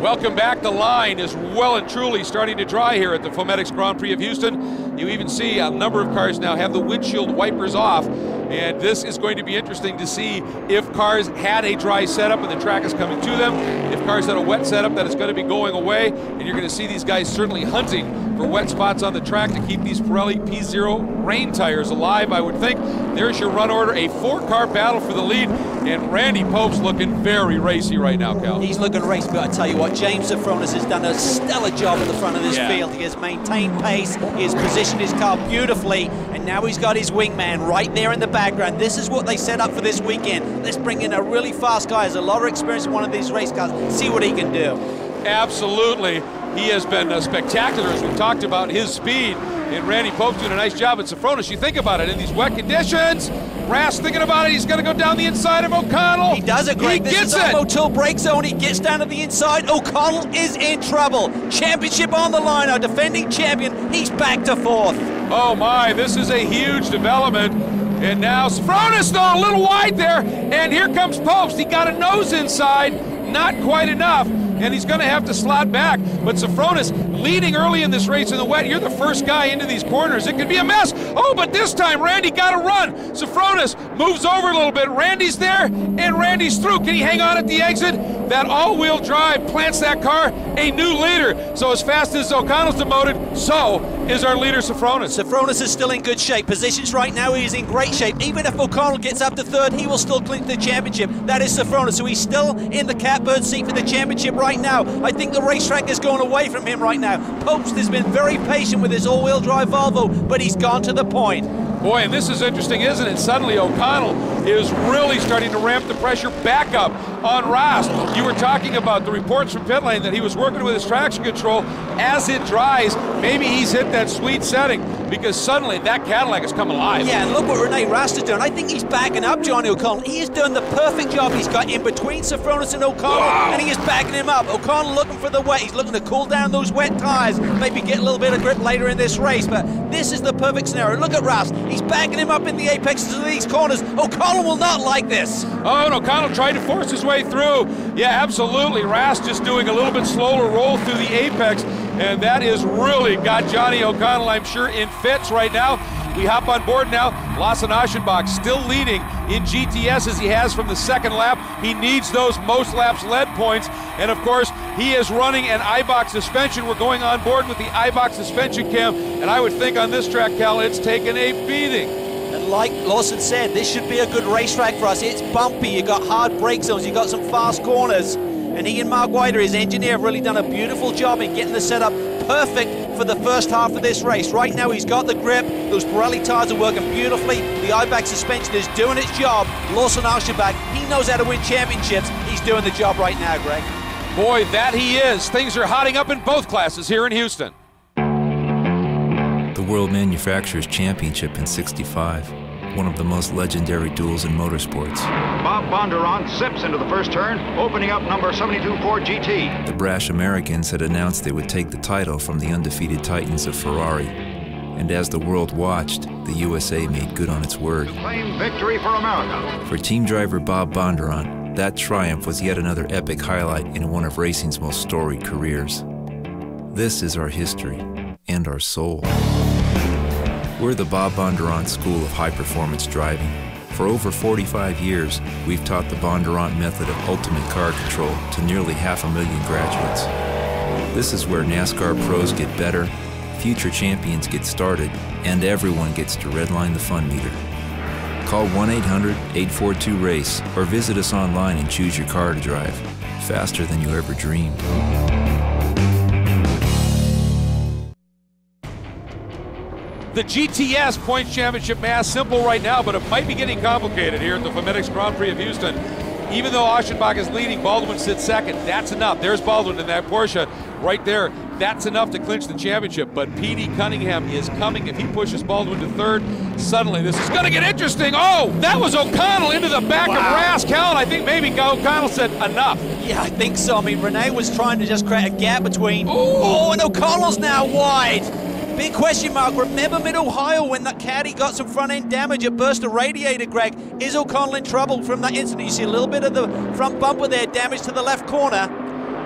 Welcome back. The line is well and truly starting to dry here at the Foametix Grand Prix of Houston. You even see a number of cars now have the windshield wipers off. And this is going to be interesting to see if cars had a dry setup and the track is coming to them. If cars had a wet setup, that is going to be going away. And you're going to see these guys certainly hunting for wet spots on the track to keep these Pirelli P0 rain tires alive, I would think. There's your run order, a four-car battle for the lead. And Randy Pobst looking very racy right now, Cal. He's looking racy, but I tell you what, James Sofronis has done a stellar job at the front of this Yeah. field. He has maintained pace, he has positioned his car beautifully, and now he's got his wingman right there in the background. This is what they set up for this weekend. Let's bring in a really fast guy, has a lot of experience in one of these race cars, see what he can do. Absolutely. He has been uh, spectacular, as we talked about, his speed. And Randy Pobst doing a nice job at Sofronis. You think about it, in these wet conditions, Rast thinking about it, he's going to go down the inside of O'Connell. He does it, Greg. He this gets is it. our Motul break zone. He gets down to the inside. O'Connell is in trouble. Championship on the line. Our defending champion. He's back to fourth. Oh my, this is a huge development. And now Sofronis, though, a little wide there. And here comes Pobst. He got a nose inside, not quite enough. And he's going to have to slot back. But Sofronis leading early in this race in the wet. You're the first guy into these corners. It could be a mess. Oh, but this time Randy got a run. Sofronis moves over a little bit. Randy's there, and Randy's through. Can he hang on at the exit? That all-wheel drive plants that car a new leader. So as fast as O'Connell's demoted, so is our leader Sofronis. Sofronis is still in good shape. Positions right now, he is in great shape. Even if O'Connell gets up to third, he will still clinch the championship. That is Sofronis. So he's still in the catbird seat for the championship right now. I think the racetrack is going away from him right now. Pobst has been very patient with his all-wheel drive Volvo, but he's gone to the point. Boy, and this is interesting, isn't it? Suddenly O'Connell is really starting to ramp the pressure back up on Rast. You were talking about the reports from pit lane that he was working with his traction control. As it dries, maybe he's hit that sweet setting because suddenly that Cadillac has come alive. Yeah, and look what Rene Rast is doing. I think he's backing up Johnny O'Connell. He is doing the perfect job. He's got in between Sofronis and O'Connell, and he is backing him up. O'Connell looking for the wet. He's looking to cool down those wet tires, maybe get a little bit of grip later in this race. But this is the perfect scenario. Look at Rast. He's backing him up in the apexes of these corners. O'Connell will not like this. Oh, and O'Connell tried to force his way through. Yeah, absolutely. Rast just doing a little bit slower roll through the apex, and that is really got Johnny O'Connell, I'm sure, in fits right now. We hop on board now. Lawson Aschenbach still leading in GTS as he has from the second lap. He needs those most laps led points. And of course, he is running an Eibach suspension. We're going on board with the Eibach suspension cam. And I would think on this track, Cal, it's taken a beating. And like Lawson said, this should be a good racetrack for us. It's bumpy, you've got hard brake zones, you've got some fast corners. And he and Mark Wider, his engineer, have really done a beautiful job in getting the setup perfect for the first half of this race. Right now, he's got the grip. Those Pirelli tires are working beautifully. The Eibach suspension is doing its job. Lawson Aschenbach, he knows how to win championships. He's doing the job right now, Greg. Boy, that he is. Things are hotting up in both classes here in Houston. The World Manufacturers Championship in 65, one of the most legendary duels in motorsports. Bob Bondurant zips into the first turn, opening up number 72 Ford GT. The brash Americans had announced they would take the title from the undefeated titans of Ferrari. And as the world watched, the USA made good on its word. Claim victory for America. For team driver Bob Bondurant, that triumph was yet another epic highlight in one of racing's most storied careers. This is our history and our soul. We're the Bob Bondurant School of High Performance Driving. For over 45 years, we've taught the Bondurant method of ultimate car control to nearly half a million graduates. This is where NASCAR pros get better, future champions get started, and everyone gets to redline the fun meter. Call 1 800 842 RACE or visit us online and choose your car to drive. Faster than you ever dreamed. The GTS Points Championship mass simple right now, but it might be getting complicated here at the Foametix Grand Prix of Houston. Even though Aschenbach is leading, Baldwin sits second. That's enough. There's Baldwin in that Porsche right there. That's enough to clinch the championship. But P.D. Cunningham is coming. If he pushes Baldwin to third, suddenly this is going to get interesting. Oh, that was O'Connell into the back of Raskell, and I think maybe O'Connell said enough. Yeah, I think so. I mean, Rene was trying to just create a gap between. Oh, and O'Connell's now wide. Big question mark. Remember Mid Ohio when that caddy got some front end damage? It burst a radiator, Greg. Is O'Connell in trouble from that incident? You see a little bit of the front bumper there, damage to the left corner.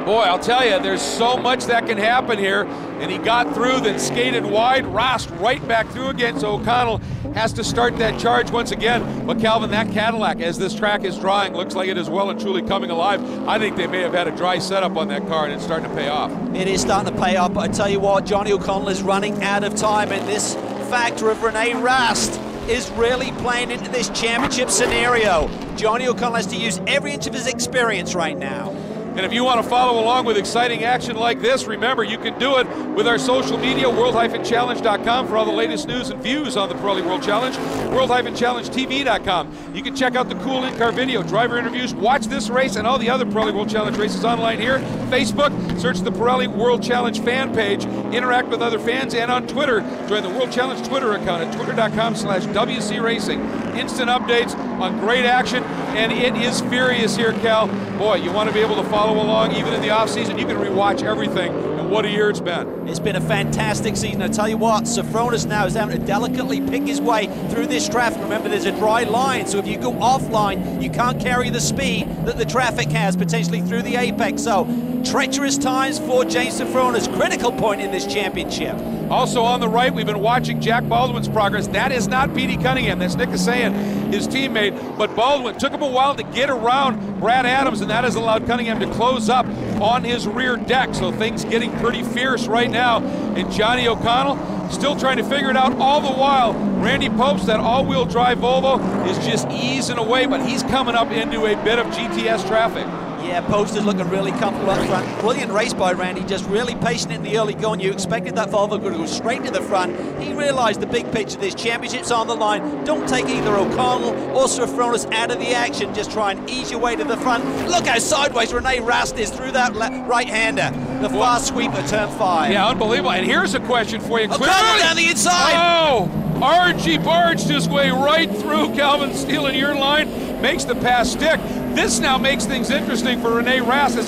Boy, I'll tell you, there's so much that can happen here. And he got through, then skated wide, Rast right back through again. So O'Connell has to start that charge once again. But Calvin, that Cadillac, as this track is drying, looks like it is well and truly coming alive. I think they may have had a dry setup on that car, and it's starting to pay off. It is starting to pay off, but I tell you what, Johnny O'Connell is running out of time, and this factor of Rene Rast is really playing into this championship scenario. Johnny O'Connell has to use every inch of his experience right now. And if you want to follow along with exciting action like this, remember you can do it with our social media, world-challenge.com for all the latest news and views on the Pirelli World Challenge, world-challengetv.com. You can check out the cool in-car video, driver interviews, watch this race and all the other Pirelli World Challenge races online here. Facebook, search the Pirelli World Challenge fan page, interact with other fans, and on Twitter, join the World Challenge Twitter account at twitter.com slash WC Racing. Instant updates on great action, and it is furious here, Cal. Boy, you want to be able to follow along even in the offseason. You can rewatch everything, what a year it's been. It's been a fantastic season. I tell you what, Sofronis now is having to delicately pick his way through this traffic. Remember, there's a dry line, so if you go offline, you can't carry the speed that the traffic has potentially through the apex. So, treacherous times for James Sofronis. Critical point in this championship. Also on the right, we've been watching Jack Baldwin's progress. That is not Petey Cunningham. That's Nick Kasayan, his teammate. But Baldwin took him a while to get around Brad Adams, and that has allowed Cunningham to close up on his rear deck. So things getting pretty fierce right now. And Johnny O'Connell still trying to figure it out all the while. Randy Pobst that all-wheel drive Volvo, is just easing away, but he's coming up into a bit of GTS traffic. Yeah, Pobst is looking really comfortable up front. Brilliant race by Randy, just really patient in the early going. You expected that Volvo to go straight to the front. He realised the big picture, of this championship's on the line. Don't take either O'Connell or Sofronis out of the action. Just try and ease your way to the front. Look how sideways Rene Rast is through that right-hander. The fast sweep of turn five. Yeah, unbelievable. And here's a question for you. O'Connell down the inside. Oh, RG barged his way right through Calvin stealing your line, makes the pass stick. This now makes things interesting for Rene Rast as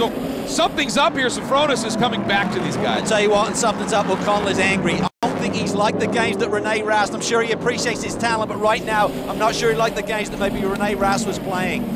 something's up here. Sofronis is coming back to these guys. I tell you what, and something's up. O'Connell is angry. I don't think he's like the games that Rene Rast. I'm sure he appreciates his talent, but right now, I'm not sure he liked the games that maybe Rene Rast was playing.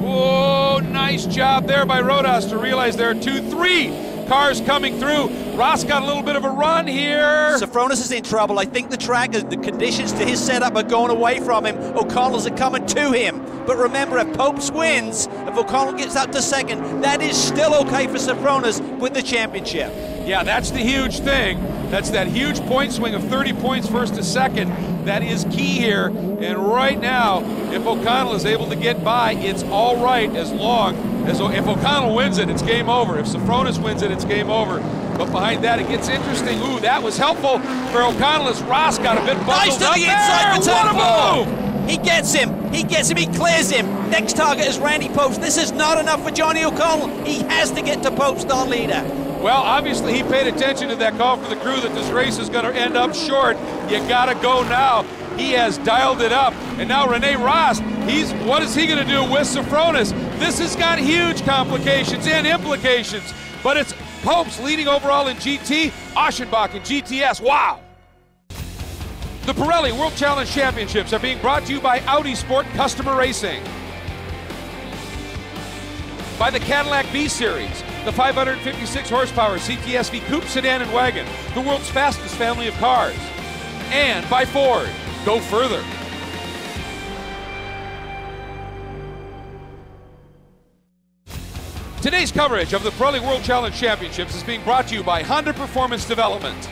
Oh, nice job there by Rodas to realize there are two, three cars coming through. Rast got a little bit of a run here. Sofronis is in trouble. I think the track, and the conditions to his setup are going away from him. O'Connell's are coming to him. But remember, if Pobst wins, if O'Connell gets up to second, that is still okay for Sofronis with the championship. Yeah, that's the huge thing. That's that huge point swing of 30 points first to second. That is key here. And right now, if O'Connell is able to get by, it's all right as long as if O'Connell wins it, it's game over. If Sofronis wins it, it's game over. But behind that, it gets interesting. Ooh, that was helpful for O'Connell as Rast got a bit bundled nice to up the inside there. What a move! He gets him. He gets him. He clears him. Next target is Randy Pobst. This is not enough for Johnny O'Connell. He has to get to Pobst, our leader. Well, obviously he paid attention to that call for the crew that this race is going to end up short. You got to go now. He has dialed it up. And now Rene Rast, he's what is he going to do with Sofronis? This has got huge complications and implications. But it's Pobst leading overall in GT, Aschenbach in GTS. Wow. The Pirelli World Challenge Championships are being brought to you by Audi Sport Customer Racing. By the Cadillac V Series, the 556 horsepower CTSV coupe, sedan, and wagon, the world's fastest family of cars. And by Ford. Go further. Today's coverage of the Pirelli World Challenge Championships is being brought to you by Honda Performance Development,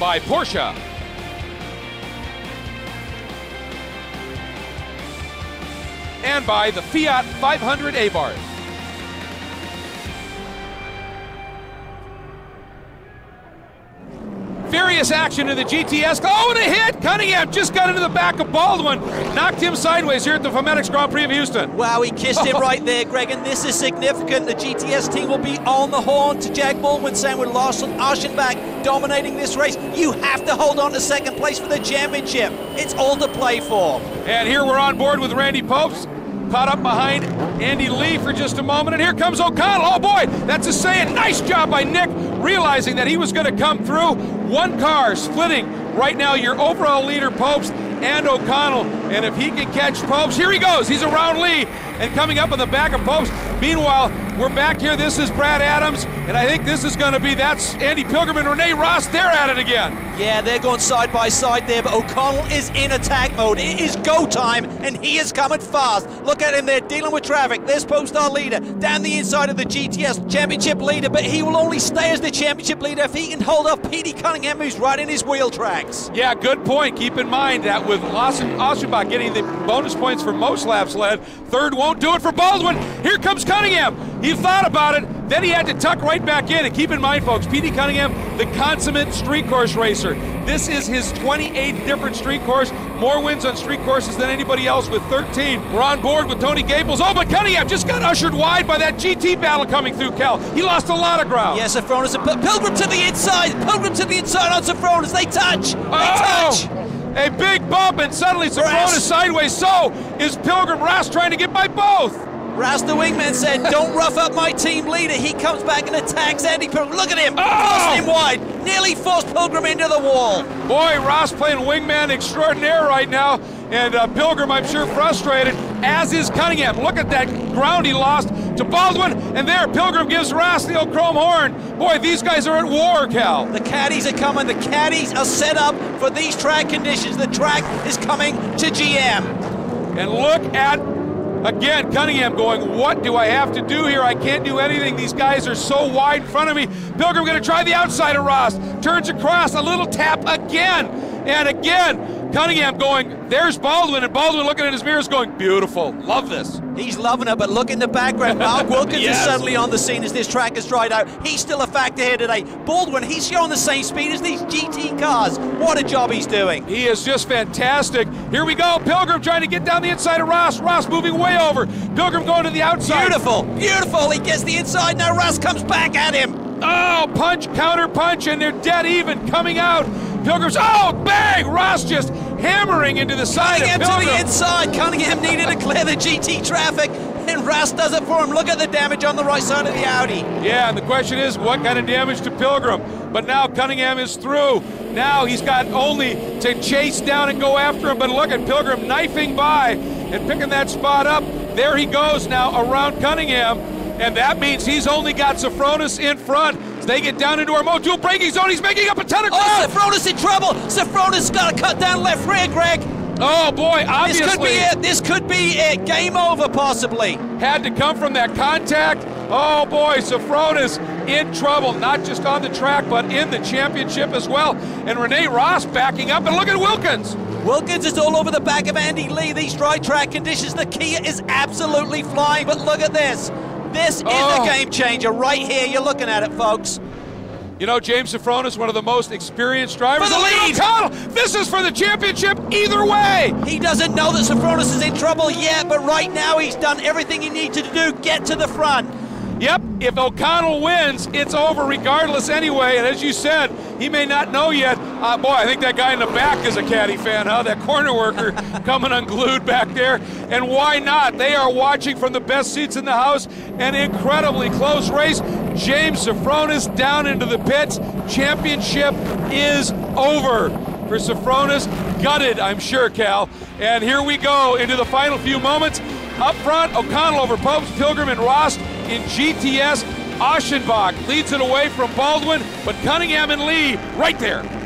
by Porsche, and by the Fiat 500 Abarth. Furious action in the GTS. Oh, and a hit! Cunningham just got into the back of Baldwin, knocked him sideways here at the Foametix Grand Prix of Houston. Wow, he kissed him right there, Greg, and this is significant. The GTS team will be on the horn to Jack Baldwin, saying with Lawson Aschenbach dominating this race, you have to hold on to second place for the championship. It's all to play for. And here we're on board with Randy Pobst. Caught up behind Andy Lee for just a moment, and here comes O'Connell. Oh boy, that's a saying. Nice job by Nick, realizing that he was going to come through. One car splitting right now your overall leader, Pobst, and O'Connell. And if he can catch Pobst, here he goes. He's around Lee and coming up on the back of Pobst. Meanwhile, we're back here. This is Brad Adams, and I think this is going to be that's Andy Pilgrim and Rene Rast. They're at it again. Yeah, they're going side by side there, but O'Connell is in attack mode. It is go time, and he is coming fast. Look at him there, dealing with traffic. There's Popestar leader down the inside of the GTS championship leader, but he will only stay as the championship leader if he can hold off Petey Cunningham, who's right in his wheel tracks. Yeah, good point. Keep in mind that with Lawson Aschenbach getting the bonus points for most laps led, third won't do it for Baldwin. Here comes Cunningham. He thought about it, then he had to tuck right back in. And keep in mind, folks, Petey Cunningham, the consummate street course racer. This is his 28th different street course. More wins on street courses than anybody else with 13. We're on board with Tony Gaples. Oh, but Cunningham just got ushered wide by that GT battle coming through, Cal. He lost a lot of ground. Yes, Sofronis and Pilgrim to the inside. Pilgrim to the inside on Sofronis. They touch. They oh! touch. A big bump, and suddenly Sofronis sideways. So is Pilgrim Rast trying to get by both. Rast the wingman said, don't rough up my team leader. He comes back and attacks Andy Pilgrim. Look at him. Oh! him wide. Nearly forced Pilgrim into the wall. Boy, Rast playing wingman extraordinaire right now. And uh, Pilgrim, I'm sure, frustrated, as is Cunningham. Look at that ground he lost to Baldwin. And there, Pilgrim gives Rast the old chrome horn. Boy, these guys are at war, Cal. The caddies are coming. The caddies are set up for these track conditions. The track is coming to GM. And look at Again, Cunningham going, what do I have to do here? I can't do anything. These guys are so wide in front of me. Pilgrim going to try the outside of Rast. Turns across, a little tap again. And again, Cunningham going, there's Baldwin. And Baldwin looking at his mirrors going, beautiful. Love this. He's loving it, but look in the background. Mark Wilkins yes. is suddenly on the scene as this track has dried out. He's still a factor here today. Baldwin, he's showing the same speed as these GT cars. What a job he's doing. He is just fantastic. Here we go. Pilgrim trying to get down the inside of Rast. Rast moving way over. Pilgrim going to the outside. Beautiful, beautiful. He gets the inside. Now Rast comes back at him. Oh, punch, counter punch, and they're dead even coming out. Pilgrim's, oh, bang! Rast just hammering into the side Cunningham of Pilgrim. to the inside. Cunningham needed to clear the GT traffic, and Rast does it for him. Look at the damage on the right side of the Audi. Yeah, and the question is, what kind of damage to Pilgrim? But now Cunningham is through. Now he's got only to chase down and go after him. But look at Pilgrim knifing by and picking that spot up. There he goes now around Cunningham. And that means he's only got Sofronis in front. As they get down into our Motul braking zone, he's making up a ton of ground. Oh, Sofronis in trouble. Sofronis got to cut down left rear, Greg. Oh boy, obviously. This could be it. This could be it. Game over, possibly. Had to come from that contact. Oh boy, Sofronis in trouble, not just on the track, but in the championship as well. And Rene Rast backing up, and look at Wilkins. Wilkins is all over the back of Andy Lee. These dry track conditions, the Kia is absolutely flying, but look at this. This oh. is a oh. game changer right here. You're looking at it, folks. You know, James Sofronis, one of the most experienced drivers. For the lead! O'Connell, this is for the championship either way! He doesn't know that Sofronis is in trouble yet, but right now he's done everything he needed to do. Get to the front. Yep, if O'Connell wins, it's over regardless anyway. And as you said, he may not know yet. Uh, boy, I think that guy in the back is a caddy fan, huh? That corner worker coming unglued back there. And why not? They are watching from the best seats in the house. An incredibly close race. James Sofronis down into the pits. Championship is over for Sofronis. Gutted, I'm sure, Cal. And here we go into the final few moments. Up front, O'Connell over Pobst, Pilgrim, and Rast in GTS. Aschenbach leads it away from Baldwin, but Cunningham and Lee right there.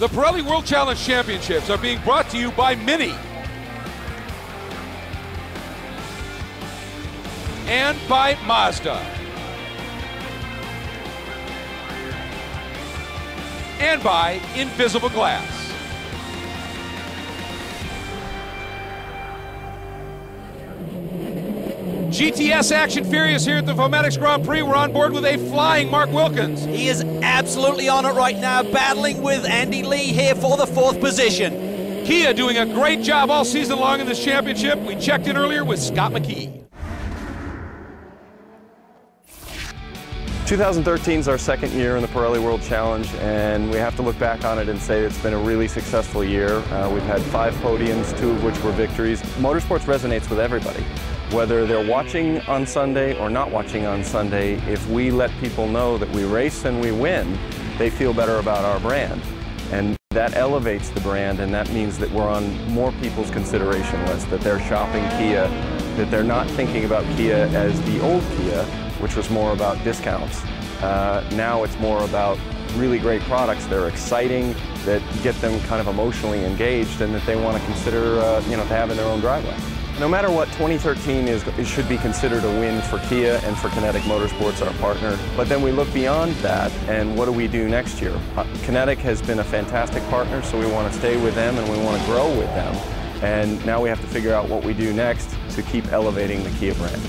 The Pirelli World Challenge Championships are being brought to you by Mini and by Mazda. And by Invisible Glass. GTS Action Furious here at the Foametix Grand Prix. We're on board with a flying Mark Wilkins. He is absolutely on it right now, battling with Andy Lee here for the fourth position. Kia doing a great job all season long in this championship. We checked in earlier with Scott McKee. 2013 is our second year in the Pirelli World Challenge, and we have to look back on it and say it's been a really successful year. Uh, we've had five podiums, two of which were victories. Motorsports resonates with everybody. Whether they're watching on Sunday or not watching on Sunday, if we let people know that we race and we win, they feel better about our brand. And that elevates the brand, and that means that we're on more people's consideration list, that they're shopping Kia, that they're not thinking about Kia as the old Kia, which was more about discounts. Uh, now it's more about really great products that are exciting, that get them kind of emotionally engaged, and that they want to consider, uh, you know, to have in their own driveway. No matter what, 2013 is, it should be considered a win for Kia and for Kinetic Motorsports, our partner. But then we look beyond that, and what do we do next year? Uh, Kinetic has been a fantastic partner, so we want to stay with them and we want to grow with them. And now we have to figure out what we do next to keep elevating the Kia brand.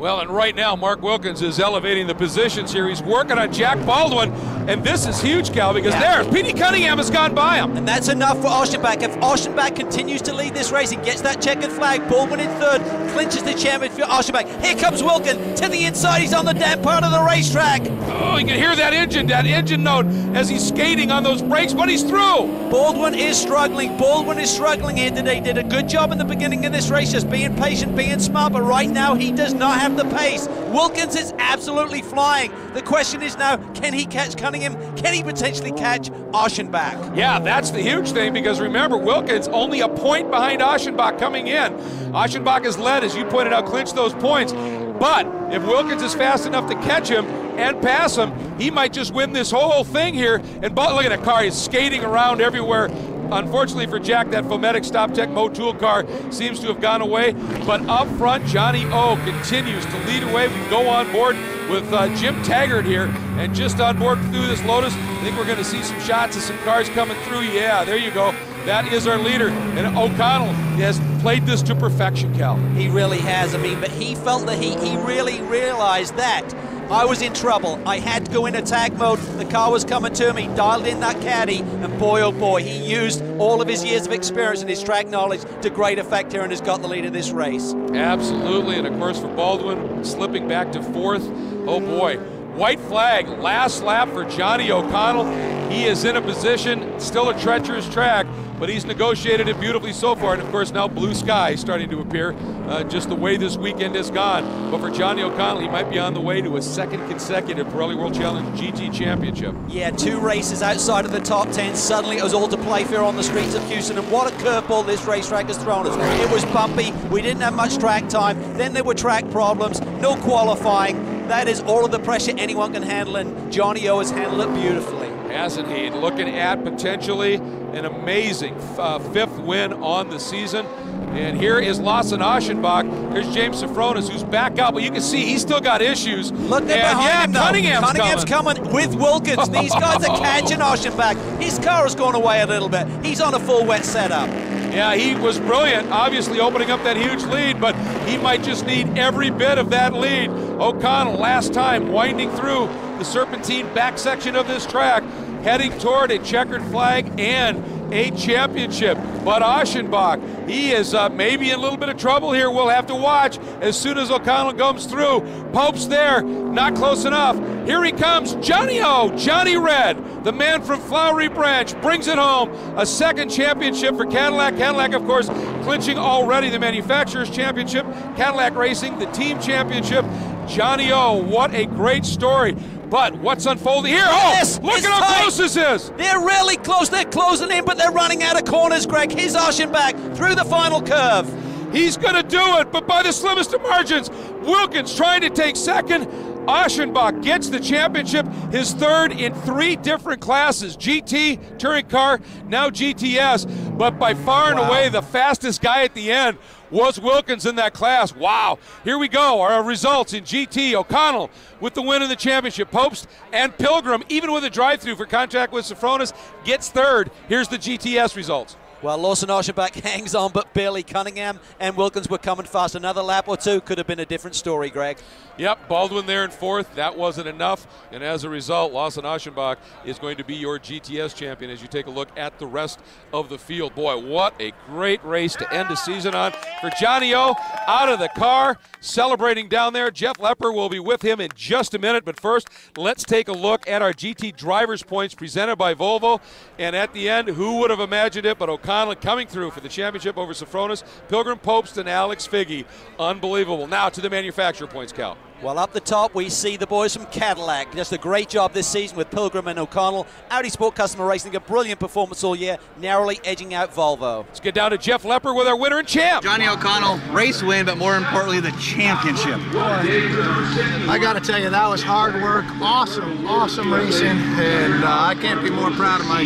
Well, and right now, Mark Wilkins is elevating the positions here. He's working on Jack Baldwin, and this is huge, Cal, because Yeah. there, Petey Cunningham has gone by him. And that's enough for Aschenbach. If Aschenbach continues to lead this race, he gets that checkered flag. Baldwin in third, clinches the championship for Aschenbach. Here comes Wilkin to the inside. He's on the damn part of the racetrack. Oh, you can hear that engine, that engine note as he's skating on those brakes, but he's through. Baldwin is struggling. Baldwin is struggling here today. Did a good job in the beginning of this race, just being patient, being smart. But right now, he does not have the pace. Wilkins is absolutely flying. The question is now, can he catch Cunningham? Can he potentially catch Aschenbach? Yeah, that's the huge thing because remember, Wilkins only a point behind Aschenbach coming in. Aschenbach has led, as you pointed out, clinched those points. But if Wilkins is fast enough to catch him and pass him, he might just win this whole thing here. And but look at that car, he's skating around everywhere. Unfortunately for Jack, that Foametix Stop Tech Motul car seems to have gone away. But up front, Johnny O continues to lead away. We go on board with uh, Jim Taggart here, and just on board through this Lotus. I think we're going to see some shots of some cars coming through. Yeah, there you go. That is our leader. And O'Connell has played this to perfection, Cal. He really has. I mean, but he felt that he, he really realized that I was in trouble. I had to go in attack mode. The car was coming to me, dialed in that caddy, and boy, oh boy, he used all of his years of experience and his track knowledge to great effect here and has got the lead of this race. Absolutely. And of course, for Baldwin, slipping back to fourth. Oh boy. White flag, last lap for Johnny O'Connell. He is in a position, still a treacherous track, but he's negotiated it beautifully so far. And of course, now blue sky starting to appear, uh, just the way this weekend has gone. But for Johnny O'Connell, he might be on the way to a second consecutive Pirelli World Challenge GT Championship. Yeah, two races outside of the top 10. Suddenly it was all to play for on the streets of Houston. And what a curveball this racetrack has thrown us. It was bumpy. We didn't have much track time. Then there were track problems. No qualifying. That is all of the pressure anyone can handle. And Johnny O has handled it beautifully. Hasn't he? Looking at potentially an amazing uh, fifth win on the season. And here is Lawson Aschenbach. Here's James Sofronis, who's back out, but you can see he's still got issues. Look at behind yeah, him, though. Cunningham's, Cunningham's coming. with Wilkins. These guys are catching Aschenbach. His car has gone away a little bit. He's on a full wet setup. Yeah, he was brilliant, obviously opening up that huge lead, but he might just need every bit of that lead. O'Connell, last time, winding through the serpentine back section of this track, heading toward a checkered flag and a championship. But Aschenbach, he is uh, maybe in a little bit of trouble here. We'll have to watch as soon as O'Connell comes through. Pobst's there, not close enough. Here he comes, Johnny O, Johnny Red, the man from Flowery Branch, brings it home. A second championship for Cadillac. Cadillac, of course, clinching already the Manufacturers Championship, Cadillac Racing, the team championship. Johnny O, what a great story. But what's unfolding here? Oh, Yes, look at how tight. close this is. They're really close. They're closing in, but they're running out of corners, Greg. Here's back through the final curve. He's going to do it, but by the slimmest of margins. Wilkins trying to take second. Aschenbach gets the championship, his third in three different classes GT, touring car, now GTS. But by far and away, the fastest guy at the end was Wilkins in that class. Wow. Here we go. Our results in GT O'Connell with the win in the championship. Pobst and Pilgrim, even with a drive through for contact with Sofronis, gets third. Here's the GTS results. Well, Lawson Aschenbach hangs on, but Billy Cunningham and Wilkins were coming fast. Another lap or two could have been a different story, Greg. Yep, Baldwin there in fourth. That wasn't enough. And as a result, Lawson Aschenbach is going to be your GTS champion as you take a look at the rest of the field. Boy, what a great race to end the season on for Johnny O out of the car, celebrating down there. Jeff Lepper will be with him in just a minute. But first, let's take a look at our GT drivers' points presented by Volvo. And at the end, who would have imagined it but O'Connell coming through for the championship over Sofronis, Pilgrim Pobst, and Alex Figge. Unbelievable. Now to the manufacturer points, Cal. Well, up the top, we see the boys from Cadillac. Just a great job this season with Pilgrim and O'Connell. Audi Sport Customer Racing, a brilliant performance all year, narrowly edging out Volvo. Let's get down to Jeff Lepper with our winner and champ. Johnny O'Connell, race win, but more importantly, the championship. I got to tell you, that was hard work. Awesome, awesome racing. And uh, I can't be more proud of my,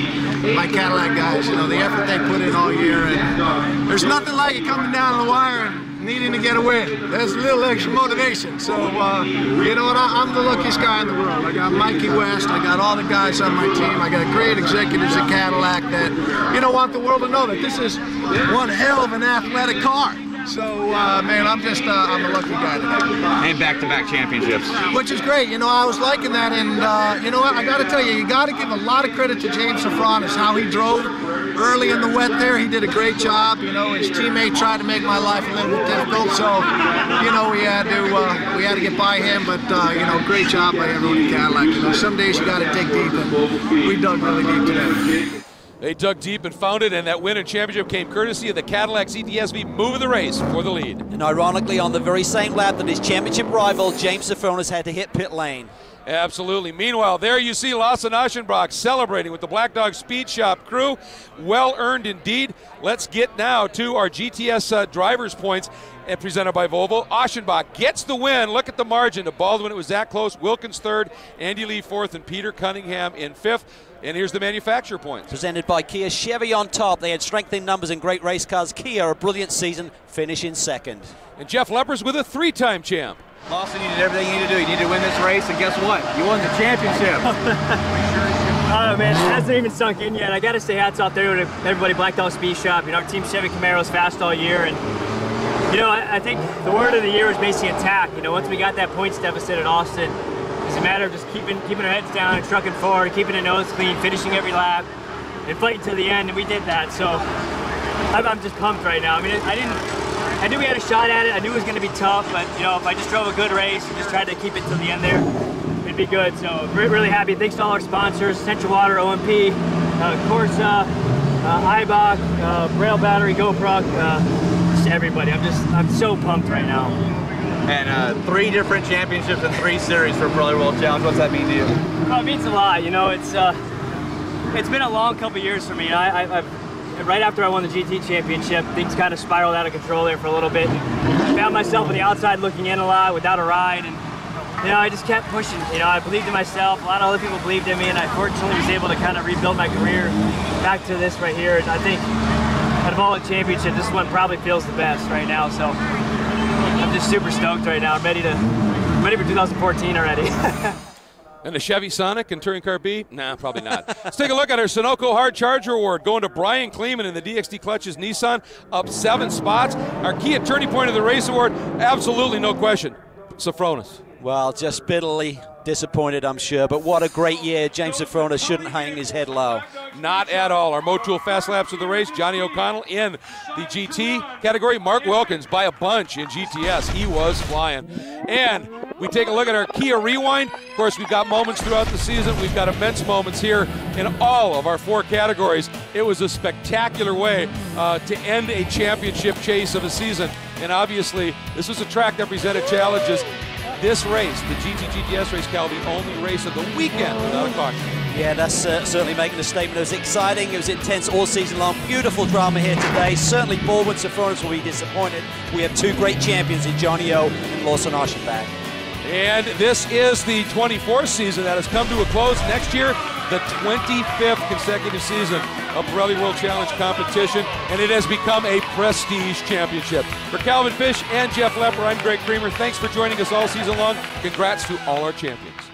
my Cadillac guys. You know, the effort they put in all year. And there's nothing like it coming down the wire and needing to get a win. There's a little extra motivation. So, uh, you know what? I, am the luckiest guy in the world. I got Mikey West. I got all the guys on my team. I got great executives at Cadillac that, you know, want the world to know that this is one hell of an athletic car. So, uh, man, I'm just, uh, I'm a lucky guy today. And back-to-back championships. Which is great. You know, I was liking that. And, uh, you know what? I got to tell you, you got to give a lot of credit to James Sofronis, how he drove early in the wet there. He did a great job. You know, his teammate tried to make my life a little bit difficult. So, you know, we had to, uh, we had to get by him. But, uh, you know, great job by everyone at Cadillac. You know, some days you got to dig deep, and we dug really deep today. They dug deep and found it, and that win and championship came courtesy of the Cadillac CTSV move of the race for the lead. And ironically, on the very same lap that his championship rival, James Sofronis, had to hit pit lane. Absolutely. Meanwhile, there you see Lawson Aschenbach celebrating with the Black Dog Speed Shop crew. Well earned indeed. Let's get now to our GTS uh, drivers' points and presented by Volvo. Aschenbach gets the win. Look at the margin to Baldwin. It was that close. Wilkins third, Andy Lee fourth, and Peter Cunningham in fifth. And here's the manufacturer points. Presented by Kia. Chevy on top. They had strengthening numbers and great race cars. Kia, a brilliant season, finish in second. And Jeff Lepper's with a three-time champ. Lawson, you did everything you need to do. You need to win this race, and guess what? You won the championship. Oh man, it hasn't even sunk in yet. I gotta say hats off there to everybody Black Dog Speed Shop. You know, our team Chevy Camaro's fast all year and you know, I, I, think the word of the year is basically attack. You know, once we got that points deficit at Austin, it's a matter of just keeping keeping our heads down and trucking forward, keeping the nose clean, finishing every lap, and fighting to the end. And we did that. So I'm, I'm just pumped right now. I mean, I didn't. I knew we had a shot at it. I knew it was going to be tough, but you know, if I just drove a good race and just tried to keep it to the end there, it'd be good. So really happy. Thanks to all our sponsors: Central Water, OMP, uh, Corsa, uh, Eibach, uh, Braille Battery, GoPro. Uh, everybody. I'm just, I'm so pumped right now. And uh, three different championships and three series for Pirelli World Challenge. What's that mean to you? Oh, it means a lot. You know, it's uh, it's been a long couple years for me. I, I, I've, right after I won the GT championship, things kind of spiraled out of control there for a little bit. I found myself on the outside looking in a lot without a ride, and you know, I just kept pushing. You know, I believed in myself. A lot of other people believed in me, and I fortunately was able to kind of rebuild my career back to this right here. And I think out of all the championship, this one probably feels the best right now. So just super stoked right now. I'm ready to, I'm ready for 2014 already. And the Chevy Sonic and Touring Car B? Nah, probably not. Let's take a look at our Sunoco Hard Charger Award going to Brian Kleeman in the DXD Clutches Nissan, up seven spots. Our Kia Turning Point of the Race Award, absolutely no question. Sofronis. Well, just bitterly disappointed, I'm sure. But what a great year. James Sofronis shouldn't hang his head low. Not at all. Our Motul Fast Laps of the race, Johnny O'Connell in the GT category. Mark Wilkins by a bunch in GTS. He was flying. And we take a look at our Kia Rewind. Of course, we've got moments throughout the season. We've got immense moments here in all of our four categories. It was a spectacular way uh, to end a championship chase of a season. And obviously, this was a track that presented challenges this race, the GT race, Cal, the only race of the weekend without a caution. Yeah, that's uh, certainly making a statement. It was exciting. It was intense all season long. Beautiful drama here today. Certainly, Baldwin Sofronis will be disappointed. We have two great champions in Johnny O and Lawson Aschenbach. And this is the 24th season that has come to a close. Next year, the 25th consecutive season of Pirelli World Challenge competition, and it has become a prestige championship. For Calvin Fish and Jeff Lepper, I'm Greg Creamer. Thanks for joining us all season long. Congrats to all our champions.